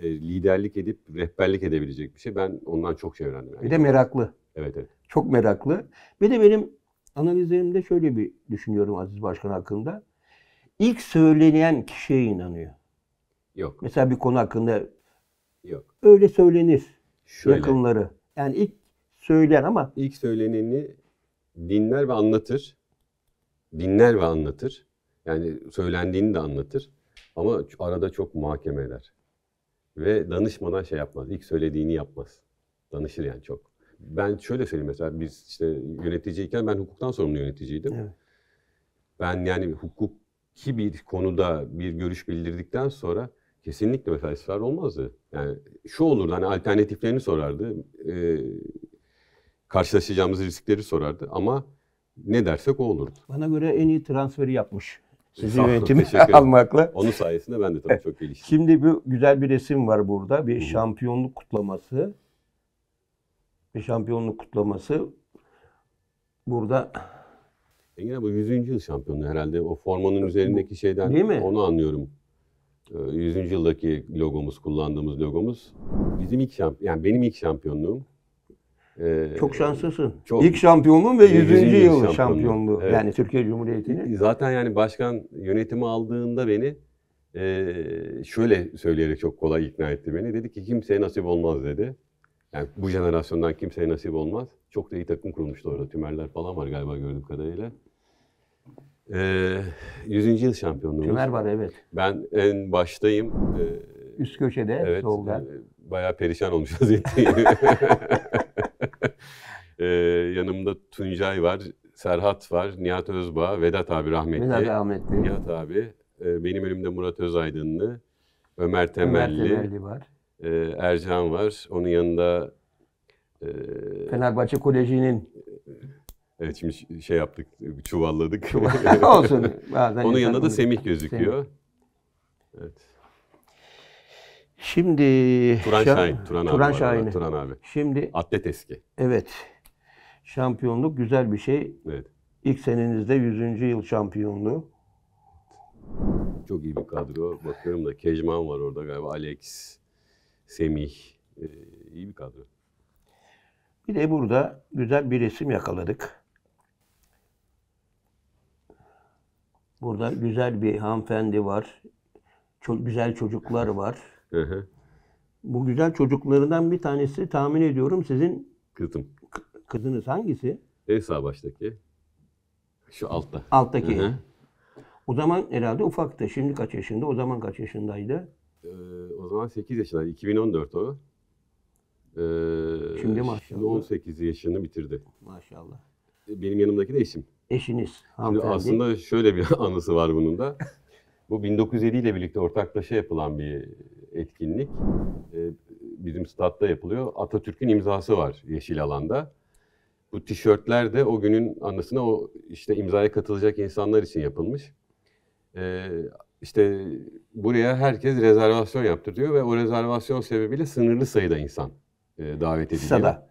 e, liderlik edip rehberlik edebilecek bir şey. Ben ondan çok şey öğrendim. bir de meraklı. Evet evet. Çok meraklı. Bir de benim analizlerimde şöyle bir düşünüyorum Aziz Başkan hakkında. İlk söylenen kişiye inanıyor. Yok Mesela bir konu hakkında yok. öyle söylenir Şöyle. yakınları. Yani ilk söyleyen ama İlk söyleneni dinler ve anlatır. Dinler ve anlatır. Yani söylendiğini de anlatır. Ama arada çok muhakeme eder. Ve danışmadan şey yapmaz. İlk söylediğini yapmaz. Danışır yani çok. Ben şöyle söyleyeyim mesela biz işte yöneticiyken ben hukuktan sorumlu yöneticiydim. Evet. Ben yani hukuki bir konuda bir görüş bildirdikten sonra kesinlikle mesela ısrar olmazdı. Yani şu olurdu hani alternatiflerini sorardı. Ee, karşılaşacağımız riskleri sorardı ama ne dersek o olurdu. bana göre en iyi transferi yapmış. Sizi yönetimi almakla. Onun sayesinde ben de tabii çok geliştim. Şimdi bu güzel bir resim var burada. Bir hı. şampiyonluk kutlaması. Bir şampiyonluk kutlaması. Burada Engin abi bu 100. yıl şampiyonluğu herhalde o formanın üzerindeki şeyden Değil mi? onu anlıyorum. Ee, 100. yıldaki logomuz, kullandığımız logomuz. Bizim ilk şampiyon, yani benim ilk şampiyonluğum. Ee, çok şanslısın. çok- İlk şampiyonluğun ve 100. 100. yıl şampiyonluğu. şampiyonluğu. Evet. Yani Türkiye Cumhuriyeti'nin. Zaten yani başkan yönetimi aldığında beni eee, şöyle söyleyerek çok kolay ikna etti beni. Dedi ki kimseye nasip olmaz dedi. Yani bu jenerasyondan kimseye nasip olmaz. Çok da iyi takım kurulmuştu orada. Tümerler falan var galiba gördüğüm kadarıyla. Eee 100. yıl şampiyonluğumuz. Tümer var evet. Ben en baştayım. Eee, Üst köşede evet, solda. eee, bayağı perişan olmuş vaziyetteyim. Eee, yanımda Tuncay var, Serhat var, Nihat Özbağ, Vedat abi rahmetli. Vedat Ahmetli. Nihat abi, e, benim önümde Murat Özaydınlı, Ömer Ömer Temelli, Temelli var. E, Ercan var. Onun yanında e, Fenerbahçe Koleji'nin evet şimdi şey yaptık, çuvalladık. olsun. Bazen Onun yanında da. Semih gözüküyor. Evet. Şimdi Turan şa- Şahin, Turan, abi Turan orada, Şahin'i. Turan abi. Şimdi Atlet eski. evet. Şampiyonluk güzel bir şey. Evet. İlk senenizde 100. yıl şampiyonluğu. Çok iyi bir kadro. Bakıyorum da Kejman var orada galiba. Alex, Semih. E, iyi bir kadro. Bir de burada güzel bir resim yakaladık. Burada güzel bir hanımefendi var. Çok güzel çocuklar var. Hı hı. Bu güzel çocuklarından bir tanesi tahmin ediyorum sizin Kızım. kızınız hangisi? En sağ baştaki. Şu altta. Alttaki. Hı hı. O zaman herhalde ufaktı. Şimdi kaç yaşında? O zaman kaç yaşındaydı? Ee, o zaman 8 yaşındaydı. 2014 o. Ee, Şimdi maşallah. Şimdi 18 yaşını bitirdi. Maşallah. Benim yanımdaki de eşim. Eşiniz Şimdi hanımefendi. aslında şöyle bir anısı var bunun da. Bu 1907 ile birlikte ortaklaşa yapılan bir etkinlik. Ee, bizim statta yapılıyor. Atatürk'ün imzası var yeşil alanda. Bu tişörtler de o günün anısına o işte imzaya katılacak insanlar için yapılmış. Ee, işte buraya herkes rezervasyon yaptırıyor ve o rezervasyon sebebiyle sınırlı sayıda insan e, davet ediliyor. Stada.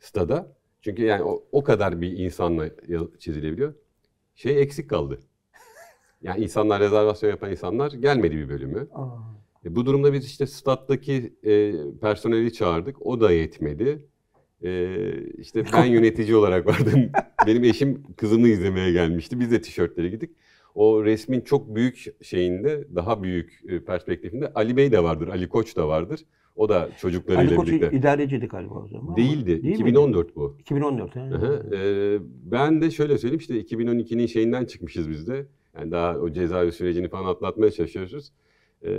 Stada. Çünkü yani o, o kadar bir insanla çizilebiliyor. Şey eksik kaldı. Yani insanlar rezervasyon yapan insanlar gelmedi bir bölümü. Aa, E, bu durumda biz işte stat'taki e, personeli çağırdık. O da yetmedi. E, işte ben yönetici olarak vardım. Benim eşim kızımı izlemeye gelmişti. Biz de tişörtleri gittik. O resmin çok büyük şeyinde, daha büyük e, perspektifinde Ali Bey de vardır, Ali Koç da vardır. O da çocuklarıyla Ali Koç birlikte. idareciydi galiba o zaman. ama Değildi. Değil miydi? 2014 bu. 2014. he. Ee, ben de şöyle söyleyeyim işte 2012'nin şeyinden çıkmışız biz de. Yani daha o cezaevi sürecini falan atlatmaya çalışıyoruz. Ee,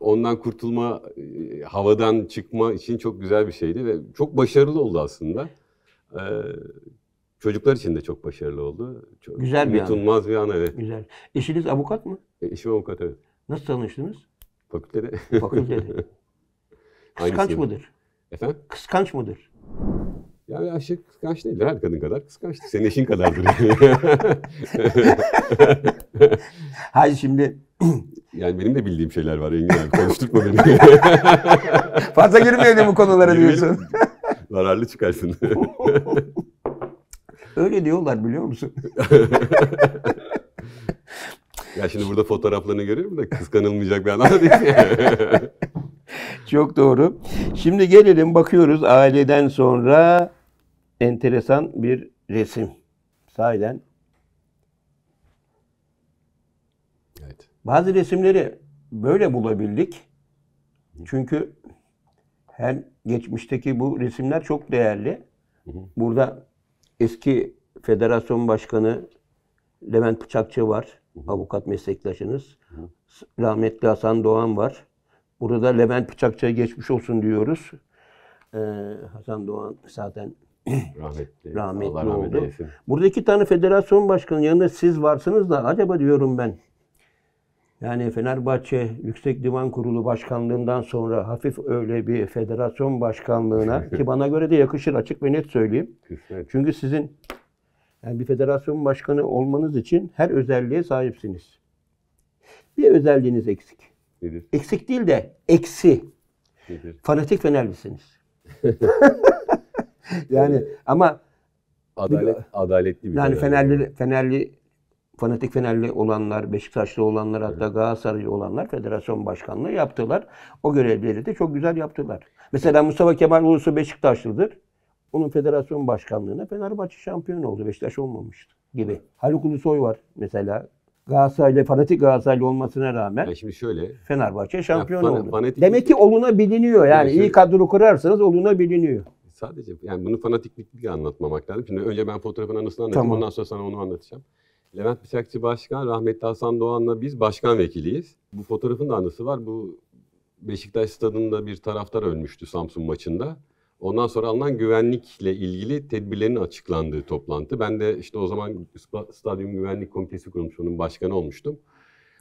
ondan kurtulma, e, havadan çıkma için çok güzel bir şeydi ve çok başarılı oldu aslında. Ee, çocuklar için de çok başarılı oldu. Çok Güzel bir an. Unutulmaz bir an evet. Güzel. Eşiniz avukat mı? E, Eşim avukat evet. Nasıl tanıştınız? Fakültede. Fakültede. Kıskanç sınıf. mıdır? Efendim? Kıskanç mıdır? Yani aşık kıskanç değildir. Her kadın kadar kıskançtır. Senin eşin kadardır. Hayır şimdi Yani benim de bildiğim şeyler var Engin abi. Konuşturma beni. fazla girmeyelim bu konulara diyorsun. Zararlı çıkarsın. Öyle diyorlar biliyor musun? ya şimdi burada fotoğraflarını görüyorum da kıskanılmayacak bir anlamda değil. Çok doğru. Şimdi gelelim bakıyoruz aileden sonra enteresan bir resim. Sahiden evet. bazı resimleri böyle bulabildik. Çünkü hem geçmişteki bu resimler çok değerli. Burada eski federasyon başkanı Levent Bıçakçı var. Avukat meslektaşınız. Rahmetli Hasan Doğan var. Burada Levent Bıçakçı'ya geçmiş olsun diyoruz. Ee, Hasan Doğan zaten Rahmetli. Rahmetli Allah rahmet oldu. eylesin. Burada iki tane federasyon başkanı yanında siz varsınız da acaba diyorum ben. Yani Fenerbahçe Yüksek Divan Kurulu Başkanlığından sonra hafif öyle bir federasyon başkanlığına ki bana göre de yakışır açık ve net söyleyeyim. Çünkü sizin yani bir federasyon başkanı olmanız için her özelliğe sahipsiniz. Bir özelliğiniz eksik. Nedir? Eksik değil de eksi. Nedir? Fanatik Fenerlisiniz. yani ama Adalet, adaletli bir Yani. Fenerli, Fenerli, fanatik Fenerli olanlar, Beşiktaşlı olanlar, hatta Galatasaraylı olanlar federasyon başkanlığı yaptılar. O görevleri de çok güzel yaptılar. Mesela Mustafa Kemal Ulusu Beşiktaşlıdır. Onun federasyon başkanlığına Fenerbahçe şampiyon oldu. Beşiktaş olmamıştı gibi. Haluk Ulusoy var mesela. Galatasaraylı, fanatik Galatasaraylı olmasına rağmen Yani şimdi şöyle. Fenerbahçe şampiyon fana- oldu. fanatik- Demek ki olunabiliyor. Yani Yani iyi şöyle- kadro kurarsanız olunabiliyor. Sadece yani bunu fanatiklik diye anlatmamak lazım. Şimdi önce ben fotoğrafın anısını anlatayım. Tamam. Ondan sonra sana onu anlatacağım. Levent Bıçakçı Başkan, rahmetli Hasan Doğan'la biz başkan vekiliyiz. Bu fotoğrafın da anısı var. Bu Beşiktaş stadında bir taraftar ölmüştü Samsun maçında. Ondan sonra alınan güvenlikle ilgili tedbirlerin açıklandığı toplantı. Ben de işte o zaman Stadyum Güvenlik Komitesi kurulmuş, onun başkanı olmuştum.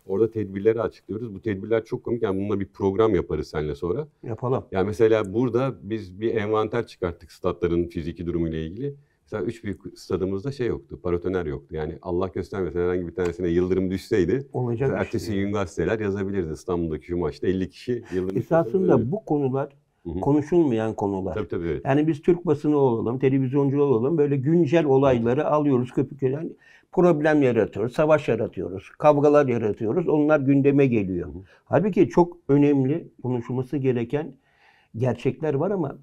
Orada tedbirleri açıklıyoruz. Bu tedbirler çok komik. Yani bununla bir program yaparız seninle sonra. Yapalım. Yani mesela burada biz bir envanter çıkarttık statların fiziki durumuyla ilgili. Mesela üç büyük stadımızda şey yoktu, paratoner yoktu. Yani Allah göstermesin herhangi bir tanesine yıldırım düşseydi, Olacak bir ertesi şey. gün gazeteler yazabilirdi İstanbul'daki şu maçta 50 kişi yıldırım. Esasında Evet. bu konular Hı hı. konuşulmayan konular. Tabii tabii evet. Yani biz Türk basını olalım, televizyoncu olalım böyle güncel olayları alıyoruz köpük yani problem yaratıyoruz, savaş yaratıyoruz, kavgalar yaratıyoruz. Onlar gündeme geliyor. Halbuki çok önemli konuşulması gereken gerçekler var ama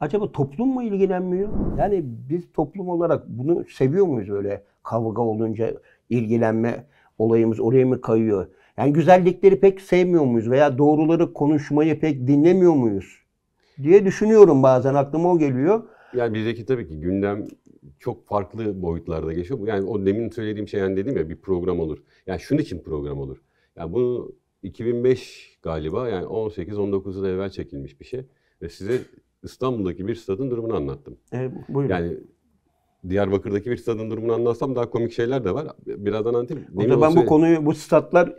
acaba toplum mu ilgilenmiyor? Yani biz toplum olarak bunu seviyor muyuz öyle kavga olunca ilgilenme olayımız oraya mı kayıyor? Yani güzellikleri pek sevmiyor muyuz veya doğruları konuşmayı pek dinlemiyor muyuz? diye düşünüyorum bazen aklıma o geliyor. Yani bizdeki tabii ki gündem çok farklı boyutlarda geçiyor. Yani o demin söylediğim şey yani dedim ya bir program olur. Yani şunun için program olur. Yani bu 2005 galiba yani 18-19 yıl evvel çekilmiş bir şey. Ve size İstanbul'daki bir stadın durumunu anlattım. E, buyurun. Yani Diyarbakır'daki bir stadın durumunu anlatsam daha komik şeyler de var. Birazdan anlatayım. o Demin zaman bu söyle- konuyu, bu statlar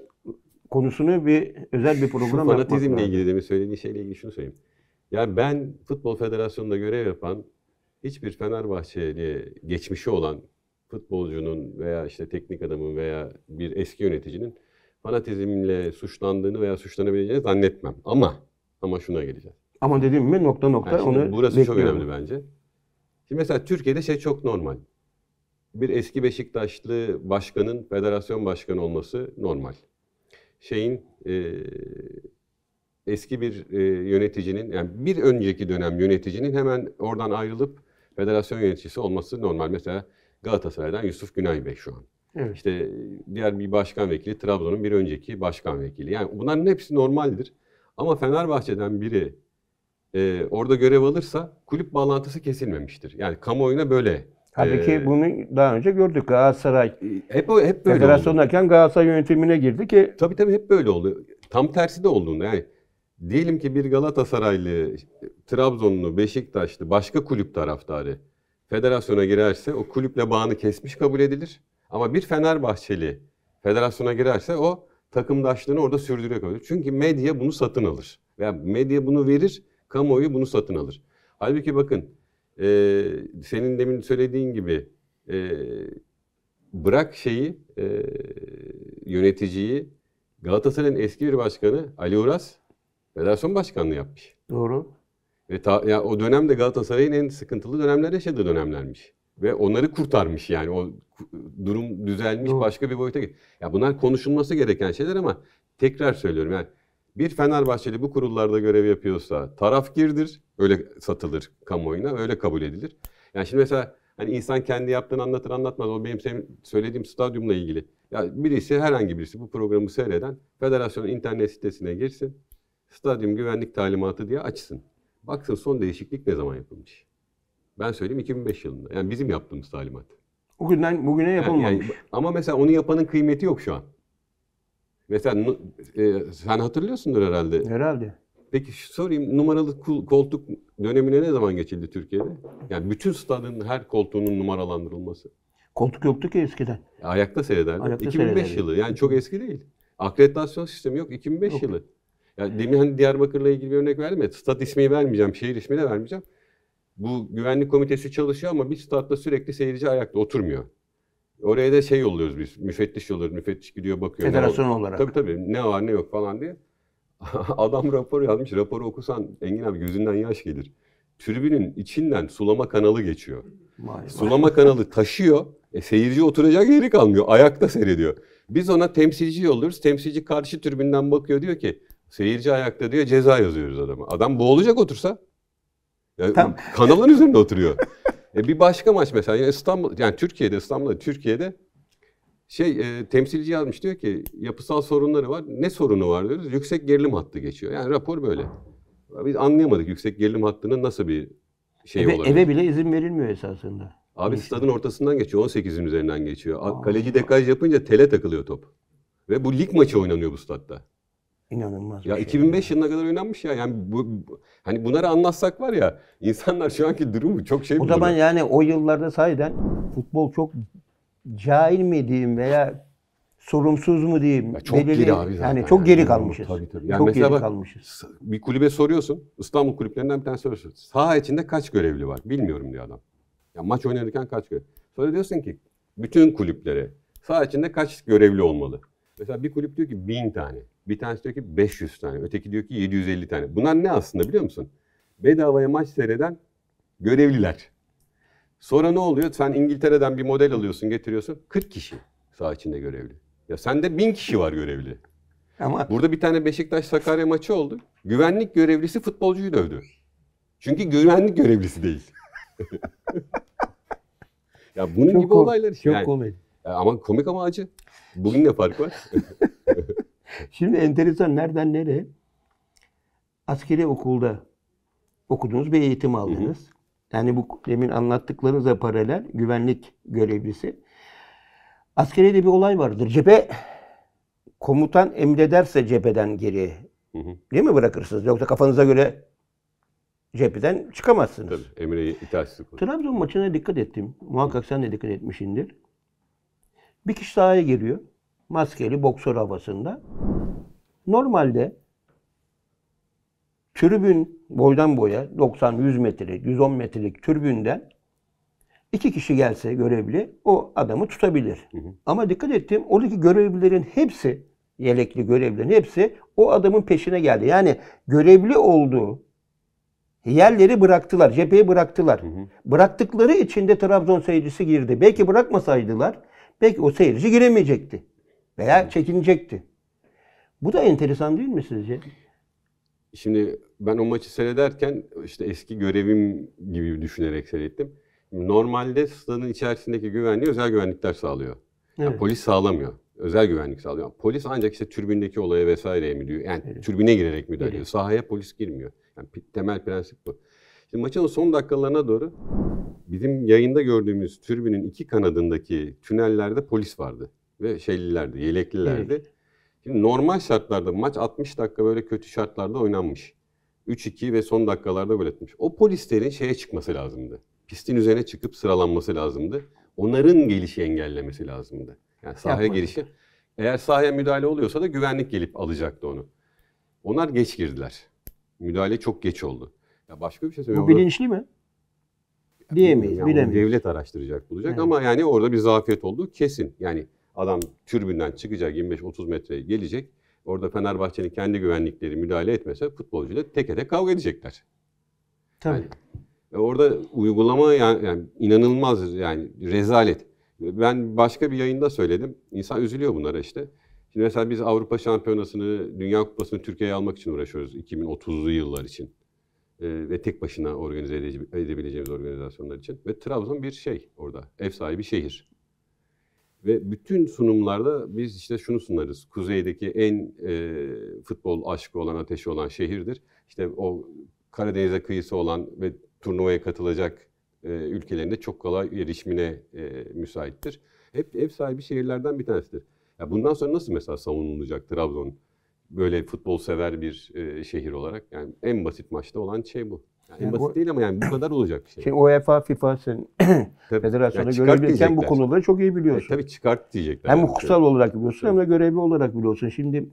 konusunu bir özel bir Şu program yapmak fanatizmle lazım. ilgili demin söylediği şeyle ilgili şunu söyleyeyim. Yani ben Futbol Federasyonu'nda görev yapan hiçbir Fenerbahçeli geçmişi olan futbolcunun veya işte teknik adamın veya bir eski yöneticinin fanatizmle suçlandığını veya suçlanabileceğini zannetmem. Ama ama şuna geleceğiz. Ama dediğim mi nokta nokta Yani onu burası çok bekliyorum. önemli bence. Şimdi mesela Türkiye'de şey çok normal. Bir eski Beşiktaşlı başkanın federasyon başkanı olması normal. Şeyin e, eski bir e, yöneticinin yani bir önceki dönem yöneticinin hemen oradan ayrılıp federasyon yöneticisi olması normal. Mesela Galatasaray'dan Yusuf Günay Bey şu an. Evet. İşte diğer bir başkan vekili Trabzon'un bir önceki başkan vekili. Yani bunların hepsi normaldir. Ama Fenerbahçe'den biri e, orada görev alırsa kulüp bağlantısı kesilmemiştir. Yani kamuoyuna böyle. Halbuki e, bunu daha önce gördük. Galatasaray hep o- hep böyle federasyondayken Galatasaray yönetimine girdi ki Tabii tabii hep böyle oldu. Tam tersi de olduğunda yani diyelim ki bir Galatasaraylı, Trabzonlu, Beşiktaşlı başka kulüp taraftarı federasyona girerse o kulüple bağını kesmiş kabul edilir. Ama bir Fenerbahçeli federasyona girerse o takımdaşlığını orada sürdürüyor kabul edilir. Çünkü medya bunu satın alır. Veya medya bunu verir, kamuoyu bunu satın alır. Halbuki bakın e, senin demin söylediğin gibi e, bırak şeyi e, yöneticiyi Galatasaray'ın eski bir başkanı Ali Uras federasyon başkanlığı yapmış. doğru. Ve ta, ya o dönemde Galatasaray'ın en sıkıntılı dönemler yaşadığı dönemlermiş. Ve onları kurtarmış yani o durum düzelmiş Doğru. başka bir boyuta. Ya bunlar konuşulması gereken şeyler ama tekrar söylüyorum yani bir Fenerbahçeli bu kurullarda görev yapıyorsa taraf girdir, öyle satılır kamuoyuna, öyle kabul edilir. Yani şimdi mesela hani insan kendi yaptığını anlatır anlatmaz. O benim senin söylediğim stadyumla ilgili. Ya birisi herhangi birisi bu programı seyreden federasyonun internet sitesine girsin. Stadyum güvenlik talimatı diye açsın. Baksın son değişiklik ne zaman yapılmış. Ben söyleyeyim 2005 yılında. Yani bizim yaptığımız talimat. O günden bugüne Yani- yapılmamış. yani- ama mesela onu yapanın kıymeti yok şu an. Mesela e, sen hatırlıyorsundur herhalde. Herhalde. Peki sorayım numaralı koltuk dönemine ne zaman geçildi Türkiye'de? Yani bütün stadın her koltuğunun numaralandırılması. Koltuk yoktu ki eskiden. Ayakta seyrederdi. Ayakta 2005 seyrederdi. yılı. Yani çok eski değil. Akreditasyon sistemi yok. 2005 Yok. yılı. Ya demin hani Diyarbakır'la ilgili bir örnek verdim ya. Stat ismi vermeyeceğim, şehir ismi de vermeyeceğim. Bu güvenlik komitesi çalışıyor ama bir statta sürekli seyirci ayakta oturmuyor. Oraya da şey yolluyoruz biz. Müfettiş yolluyoruz. Müfettiş gidiyor bakıyor. Federasyon olarak. Tabii tabii. Ne var ne yok falan diye. Adam rapor yazmış. Raporu okusan Engin abi gözünden yaş gelir. Tribünün içinden sulama kanalı geçiyor. Vay vay. Sulama kanalı taşıyor. E, seyirci oturacak yeri kalmıyor. Ayakta seyrediyor. Biz ona temsilci yolluyoruz. Temsilci karşı tribünden bakıyor diyor ki seyirci ayakta diyor ceza yazıyoruz adama. Adam boğulacak otursa. Yani Tam. Kanalın üzerinde oturuyor. E, bir başka maç mesela yani İstanbul yani Türkiye'de İstanbul'da Türkiye'de şey e, temsilci yazmış diyor ki yapısal sorunları var. Ne sorunu var diyoruz. Yüksek gerilim hattı geçiyor. Yani rapor böyle. Biz anlayamadık yüksek gerilim hattının nasıl bir şey eve, olabilir. eve bile izin verilmiyor esasında. Abi Neyse. stadın ortasından geçiyor. 18'in üzerinden geçiyor. Aa. Kaleci dekaj yapınca tele takılıyor top. Ve bu lig maçı oynanıyor bu statta. İnanılmaz Ya şey. 2005 yılına kadar oynanmış ya. Yani bu, bu- hani bunları anlatsak var ya insanlar şu anki durumu çok şey O zaman yani o yıllarda sahiden futbol çok cahil mi diyeyim veya sorumsuz mu diyeyim. Ya çok belirli- geri abi zaten. Yani çok geri Yani kalmışız. Tabii tabii. Yani çok geri bak, kalmışız. Bir kulübe soruyorsun. İstanbul kulüplerinden bir tane soruyorsun. Saha içinde kaç görevli var? Bilmiyorum diyor adam. Ya maç oynarken kaç görevli? Sonra diyorsun ki bütün kulüplere saha içinde kaç görevli olmalı? Mesela bir kulüp diyor ki 1000 tane. Bir tanesi diyor ki 500 tane. Öteki diyor ki 750 tane. Bunlar ne aslında biliyor musun? Bedavaya maç seyreden görevliler. Sonra ne oluyor? Sen İngiltere'den bir model alıyorsun, getiriyorsun. 40 kişi saha içinde görevli. Ya sende 1000 kişi var görevli. Ama Burada bir tane Beşiktaş Sakarya maçı oldu. Güvenlik görevlisi futbolcuyu dövdü. Çünkü güvenlik görevlisi değil. ya bunun gibi ko- olaylar işte. Çok Yani, komedi. E, ama komik ama acı. Bugün ne fark var? Şimdi enteresan nereden nereye? Askeri okulda okudunuz bir eğitim aldınız. Yani bu demin anlattıklarınızla paralel güvenlik görevlisi. Askeriyede bir olay vardır. Cephe komutan emrederse cepheden geri Hı hı. değil mi bırakırsınız? Yoksa kafanıza göre cepheden çıkamazsınız. Tabii Emre'ye itaatsizlik. Trabzon maçına dikkat ettim. Muhakkak sen de dikkat etmişsindir. Bir kişi sahaya giriyor. Maskeli boksör havasında. Normalde tribün boydan boya 90-100 metrelik, 110 metrelik tribünden iki kişi gelse görevli o adamı tutabilir. Ama dikkat ettim oradaki görevlilerin hepsi yelekli görevlilerin hepsi o adamın peşine geldi. Yani görevli olduğu yerleri bıraktılar, cepheyi bıraktılar. Bıraktıkları için de Trabzon seyircisi girdi. Belki bırakmasaydılar belki o seyirci giremeyecekti veya çekinecekti. Bu da enteresan değil mi sizce? Şimdi ben o maçı seyrederken işte eski görevim gibi düşünerek seyrettim. Normalde stadın içerisindeki güvenliği özel güvenlikler sağlıyor. Yani Evet. polis sağlamıyor. Özel güvenlik sağlıyor. Polis ancak işte türbindeki olaya vesaireye müdahale Yani türbine girerek müdahale ediyor. Sahaya polis girmiyor. Yani temel prensip bu. Şimdi maçın son dakikalarına doğru bizim yayında gördüğümüz türbinin iki kanadındaki tünellerde polis vardı. Ve şeylilerdi, yeleklilerdi. Şimdi normal şartlarda maç 60 dakika böyle kötü şartlarda oynanmış. 3-2 ve son dakikalarda gol etmiş. O polislerin şeye çıkması lazımdı. Pistin üzerine çıkıp sıralanması lazımdı. Onların gelişi engellemesi lazımdı. Yani sahaya Yapmadı. girişi. Eğer sahaya müdahale oluyorsa da güvenlik gelip alacaktı onu. Onlar geç girdiler. Müdahale çok geç oldu. Ya başka bir şey Bu söyleyeyim. bilinçli mi? Diyemeyiz, Yani bilemeyiz. Devlet araştıracak, bulacak Evet. ama yani orada bir zafiyet olduğu kesin. Yani adam türbünden çıkacak 25-30 metreye gelecek. Orada Fenerbahçe'nin kendi güvenlikleri müdahale etmese futbolcuyla teke tek kavga edecekler. Tabii. Yani, e, orada uygulama yani, yani inanılmaz yani rezalet. Ben başka bir yayında söyledim. İnsan üzülüyor bunlara işte. Şimdi mesela biz Avrupa Şampiyonası'nı, Dünya Kupası'nı Türkiye'ye almak için uğraşıyoruz 2030'lu yıllar için. E, ve tek başına organize ede- edebileceğimiz organizasyonlar için. Ve Trabzon bir şey orada. Ev sahibi şehir. Ve bütün sunumlarda biz işte şunu sunarız. Kuzeydeki en e, futbol aşkı olan, ateşi olan şehirdir. İşte o Karadeniz'e kıyısı olan ve turnuvaya katılacak e, ülkelerinde çok kolay erişimine e, müsaittir. Hep ev sahibi şehirlerden bir tanesidir. Ya bundan sonra nasıl mesela savunulacak Trabzon böyle futbol sever bir e, şehir olarak? Yani en basit maçta olan şey bu. Yani en Yani basit bu- değil ama yani bu kadar olacak bir şey. Şimdi UEFA, FIFA sen federasyona Ya çıkart görevliyken bu konuları çok iyi E, biliyorsun. tabii çıkart diyecekler. Hem yani. olarak biliyorsun hem de görevli olarak biliyorsun. Şimdi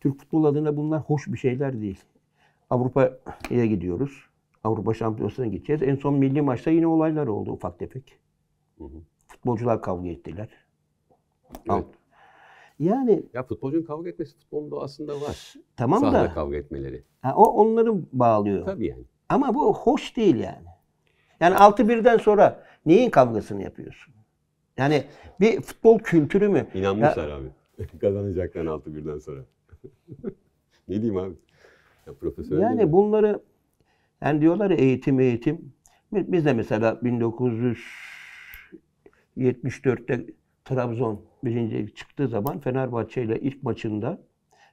Türk futbol adına bunlar hoş bir şeyler değil. Avrupa'ya gidiyoruz. Avrupa Şampiyonası'na gideceğiz. En son milli maçta yine olaylar oldu ufak tefek. Hı hı. Futbolcular kavga ettiler. Evet. Yani Ya futbolcunun kavga etmesi futbolun doğasında var. tamam Sahada da kavga etmeleri. ha, o onları bağlıyor. Tabii yani. Ama bu hoş değil yani. Yani 6-1'den sonra neyin kavgasını yapıyorsun? Yani bir futbol kültürü mü? İnanmışlar abi. Kazanacaklar 6 birden sonra. ne diyeyim abi? Ya profesyonel Yani mi? bunları yani diyorlar ya eğitim eğitim. Biz de mesela 1974'te Trabzon birinci çıktığı zaman Fenerbahçe ile ilk maçında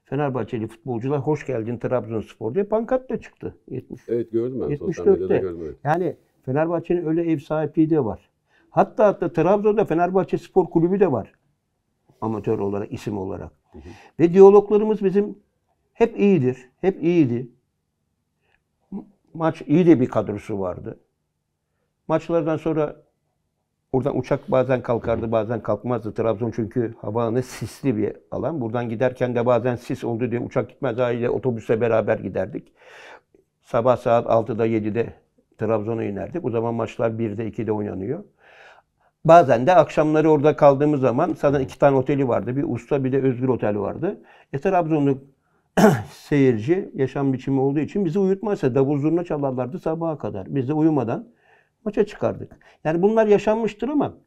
Fenerbahçeli futbolcular hoş geldin Trabzonspor diye pankartla çıktı. 70. Evet gördüm ben. Sosyal medyada 74'te. gördüm. Evet. Yani Fenerbahçe'nin öyle ev sahipliği de var. Hatta hatta Trabzon'da Fenerbahçe Spor Kulübü de var. Amatör olarak, isim olarak. Ve diyaloglarımız bizim hep iyidir. Hep iyiydi. Ma- Maç iyi de bir kadrosu vardı. Maçlardan sonra oradan uçak bazen kalkardı bazen kalkmazdı. Trabzon çünkü havanı sisli bir alan. Buradan giderken de bazen sis oldu diye uçak gitmez aile otobüse beraber giderdik. Sabah saat 6'da 7'de Trabzon'a inerdik. O zaman maçlar 1'de 2'de oynanıyor. Bazen de akşamları orada kaldığımız zaman zaten iki tane oteli vardı. Bir Usta bir de Özgür Otel vardı. E Trabzonlu seyirci yaşam biçimi olduğu için bizi uyutmazsa davul zurna çalarlardı sabaha kadar. Biz de uyumadan maça çıkardık. Yani bunlar yaşanmıştır ama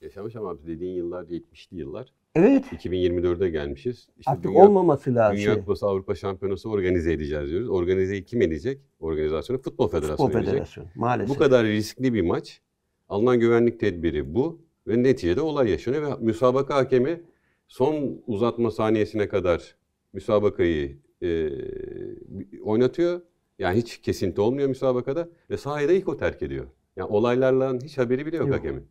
Yaşamış ama dediğin yıllar 70'li yıllar. evet 2024'e gelmişiz. İşte artık dünya, olmaması lazım. Dünya Kupası Avrupa Şampiyonası organize edeceğiz diyoruz. Organizeyi kim edecek? Organizasyonu Futbol Federasyonu Futbol edecek. Federasyonu maalesef. Bu kadar riskli bir maç. Alınan güvenlik tedbiri bu. Ve neticede olay yaşanıyor. Ve müsabaka hakemi son uzatma saniyesine kadar müsabakayı e, oynatıyor. Yani hiç kesinti olmuyor müsabakada. Ve sahayı da ilk o terk ediyor. Yani olaylarla hiç haberi bile yok, Yok. hakemin.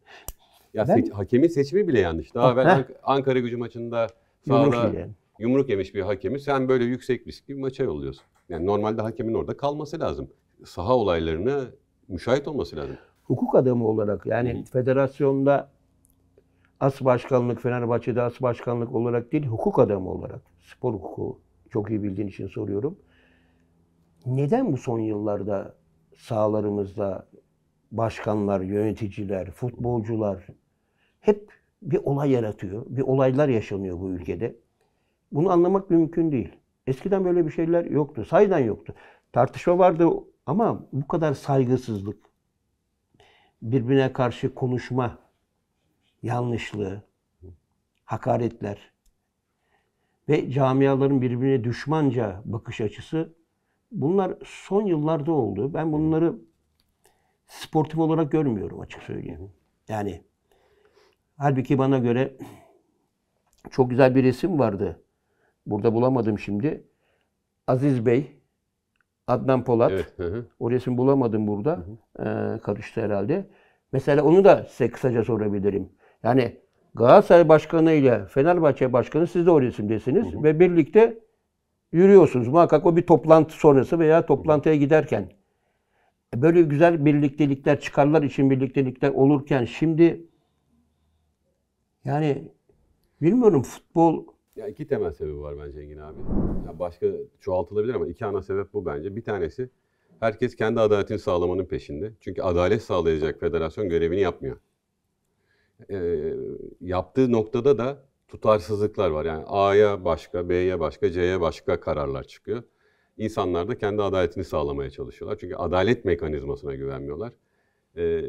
Ya Ben- seç- hakemin seçimi bile yanlış. Daha evvel. Ank- Ankara gücü maçında Yumruk sahada yumruk yemiş bir hakemi sen böyle yüksek riskli bir maça yolluyorsun. Yani normalde hakemin orada kalması lazım. Saha olaylarına müşahit olması lazım. hukuk adamı olarak yani federasyonda as başkanlık, Fenerbahçe'de as başkanlık olarak değil, hukuk adamı olarak, spor hukuku çok iyi bildiğin için soruyorum. Neden bu son yıllarda sahalarımızda başkanlar, yöneticiler, futbolcular hep bir olay yaratıyor, bir olaylar yaşanıyor bu ülkede? Bunu anlamak mümkün değil. Eskiden böyle bir şeyler yoktu, saydan yoktu. Tartışma vardı ama bu kadar saygısızlık, birbirine karşı konuşma yanlışlığı, hakaretler ve camiaların birbirine düşmanca bakış açısı bunlar son yıllarda oldu. Ben bunları sportif olarak görmüyorum açık söyleyeyim. Yani Halbuki bana göre çok güzel bir resim vardı. Burada bulamadım şimdi. Aziz Bey, Adnan Polat. Evet. hı hı. O resim bulamadım burada. Ee, karıştı herhalde. Mesela onu da size kısaca sorabilirim. Yani Galatasaray Başkanı ile Fenerbahçe Başkanı siz de o resimdesiniz ve birlikte yürüyorsunuz. Muhakkak o bir toplantı sonrası veya toplantıya giderken. Böyle güzel birliktelikler, çıkarlar için birliktelikler olurken şimdi yani bilmiyorum futbol Ya iki temel sebebi var bence Engin abi. Ya başka çoğaltılabilir ama iki ana sebep bu bence. Bir tanesi herkes kendi adaletini sağlamanın peşinde. Çünkü adalet sağlayacak federasyon görevini yapmıyor. Ee, yaptığı noktada da tutarsızlıklar var. Yani A'ya başka, B'ye başka, C'ye başka kararlar çıkıyor. İnsanlar da kendi adaletini sağlamaya çalışıyorlar. Çünkü adalet mekanizmasına güvenmiyorlar. Ee,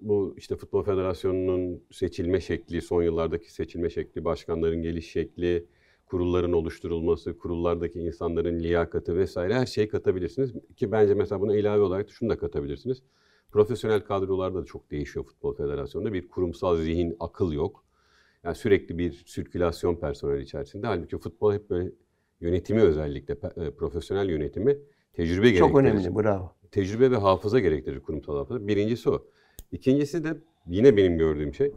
bu işte Futbol Federasyonu'nun seçilme şekli, son yıllardaki seçilme şekli, başkanların geliş şekli, kurulların oluşturulması, kurullardaki insanların liyakati vesaire her şeyi katabilirsiniz. Ki bence mesela buna ilave olarak şunu da katabilirsiniz. Profesyonel kadrolarda da çok değişiyor Futbol Federasyonu'nda. Bir kurumsal zihin, akıl yok. Yani sürekli bir sirkülasyon personel içerisinde. Halbuki futbol hep böyle yönetimi özellikle e, profesyonel yönetimi tecrübe çok gerektirir önemli. Bravo. tecrübe ve hafıza gerektirir kurumsal hafıza. Birincisi o. İkincisi de yine benim gördüğüm şey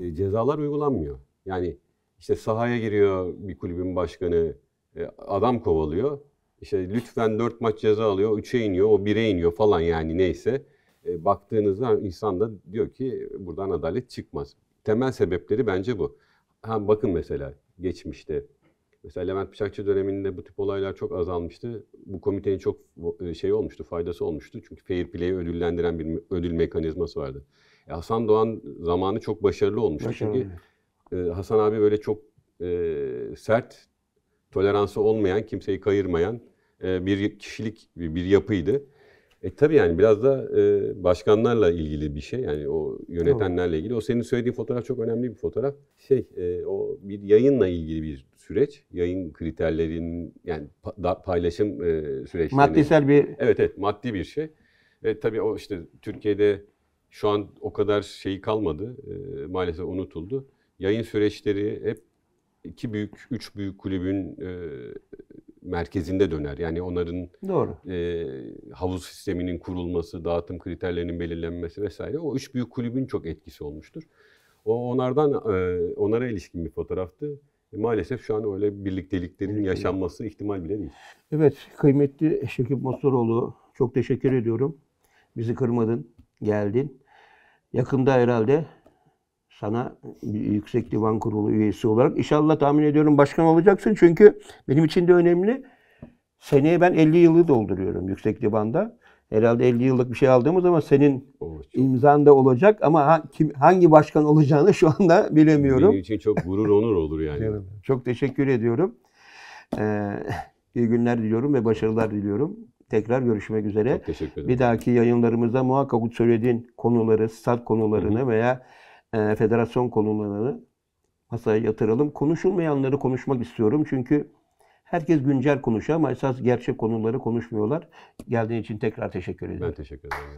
e, cezalar uygulanmıyor. Yani işte sahaya giriyor bir kulübün başkanı e, adam kovalıyor. İşte lütfen dört maç ceza alıyor, üçe iniyor, o bire iniyor falan yani neyse. E, baktığınızda insan da diyor ki buradan adalet çıkmaz. Temel sebepleri bence bu. Ha, bakın mesela geçmişte Mesela Levent Bıçakçı döneminde bu tip olaylar çok azalmıştı. Bu komitenin çok e, şey olmuştu, faydası olmuştu. Çünkü fair play'i ödüllendiren bir ödül mekanizması vardı. E, Hasan Doğan zamanı çok başarılı olmuştu. Başarılı. Çünkü e, Hasan abi böyle çok e, sert, toleransı olmayan, kimseyi kayırmayan e, bir kişilik, bir, bir yapıydı. E tabii yani biraz da e, başkanlarla ilgili bir şey. Yani o yönetenlerle ilgili. O senin söylediğin fotoğraf çok önemli bir fotoğraf. Şey, e, o bir yayınla ilgili bir süreç. Yayın kriterlerinin yani pa- paylaşım e, süreçlerinin. Maddesel bir Evet evet maddi bir şey. Ve tabii o işte Türkiye'de şu an o kadar şeyi kalmadı. E, maalesef unutuldu. Yayın süreçleri hep iki büyük, üç büyük kulübün e, merkezinde döner. Yani onların doğru. e, havuz sisteminin kurulması, dağıtım kriterlerinin belirlenmesi vesaire o üç büyük kulübün çok etkisi olmuştur. O onlardan e, onlara ilişkin bir fotoğraftı. E, maalesef şu an öyle birlikteliklerin yaşanması ihtimal bile değil. Evet, kıymetli Şekip Mostoroğlu çok teşekkür ediyorum. Bizi kırmadın, geldin. Yakında herhalde sana Yüksek Divan Kurulu üyesi olarak inşallah tahmin ediyorum başkan olacaksın. Çünkü benim için de önemli. Seneye ben 50 yılı dolduruyorum Yüksek Divan'da. Herhalde 50 yıllık bir şey aldığımız ama senin O çok- imzan da olacak ama ha- kim, hangi başkan olacağını şu anda bilemiyorum. Benim için çok gurur onur olur yani. Çok teşekkür ediyorum. Ee, iyi günler diliyorum ve başarılar diliyorum. Tekrar görüşmek üzere. Çok teşekkür ederim. Bir dahaki yayınlarımızda muhakkak söylediğin konuları, stat konularını veya e, federasyon konularını masaya yatıralım. Konuşulmayanları konuşmak istiyorum. Çünkü herkes güncel konuşuyor ama esas gerçek konuları konuşmuyorlar. Geldiğin için tekrar teşekkür ederim. Ben teşekkür ederim.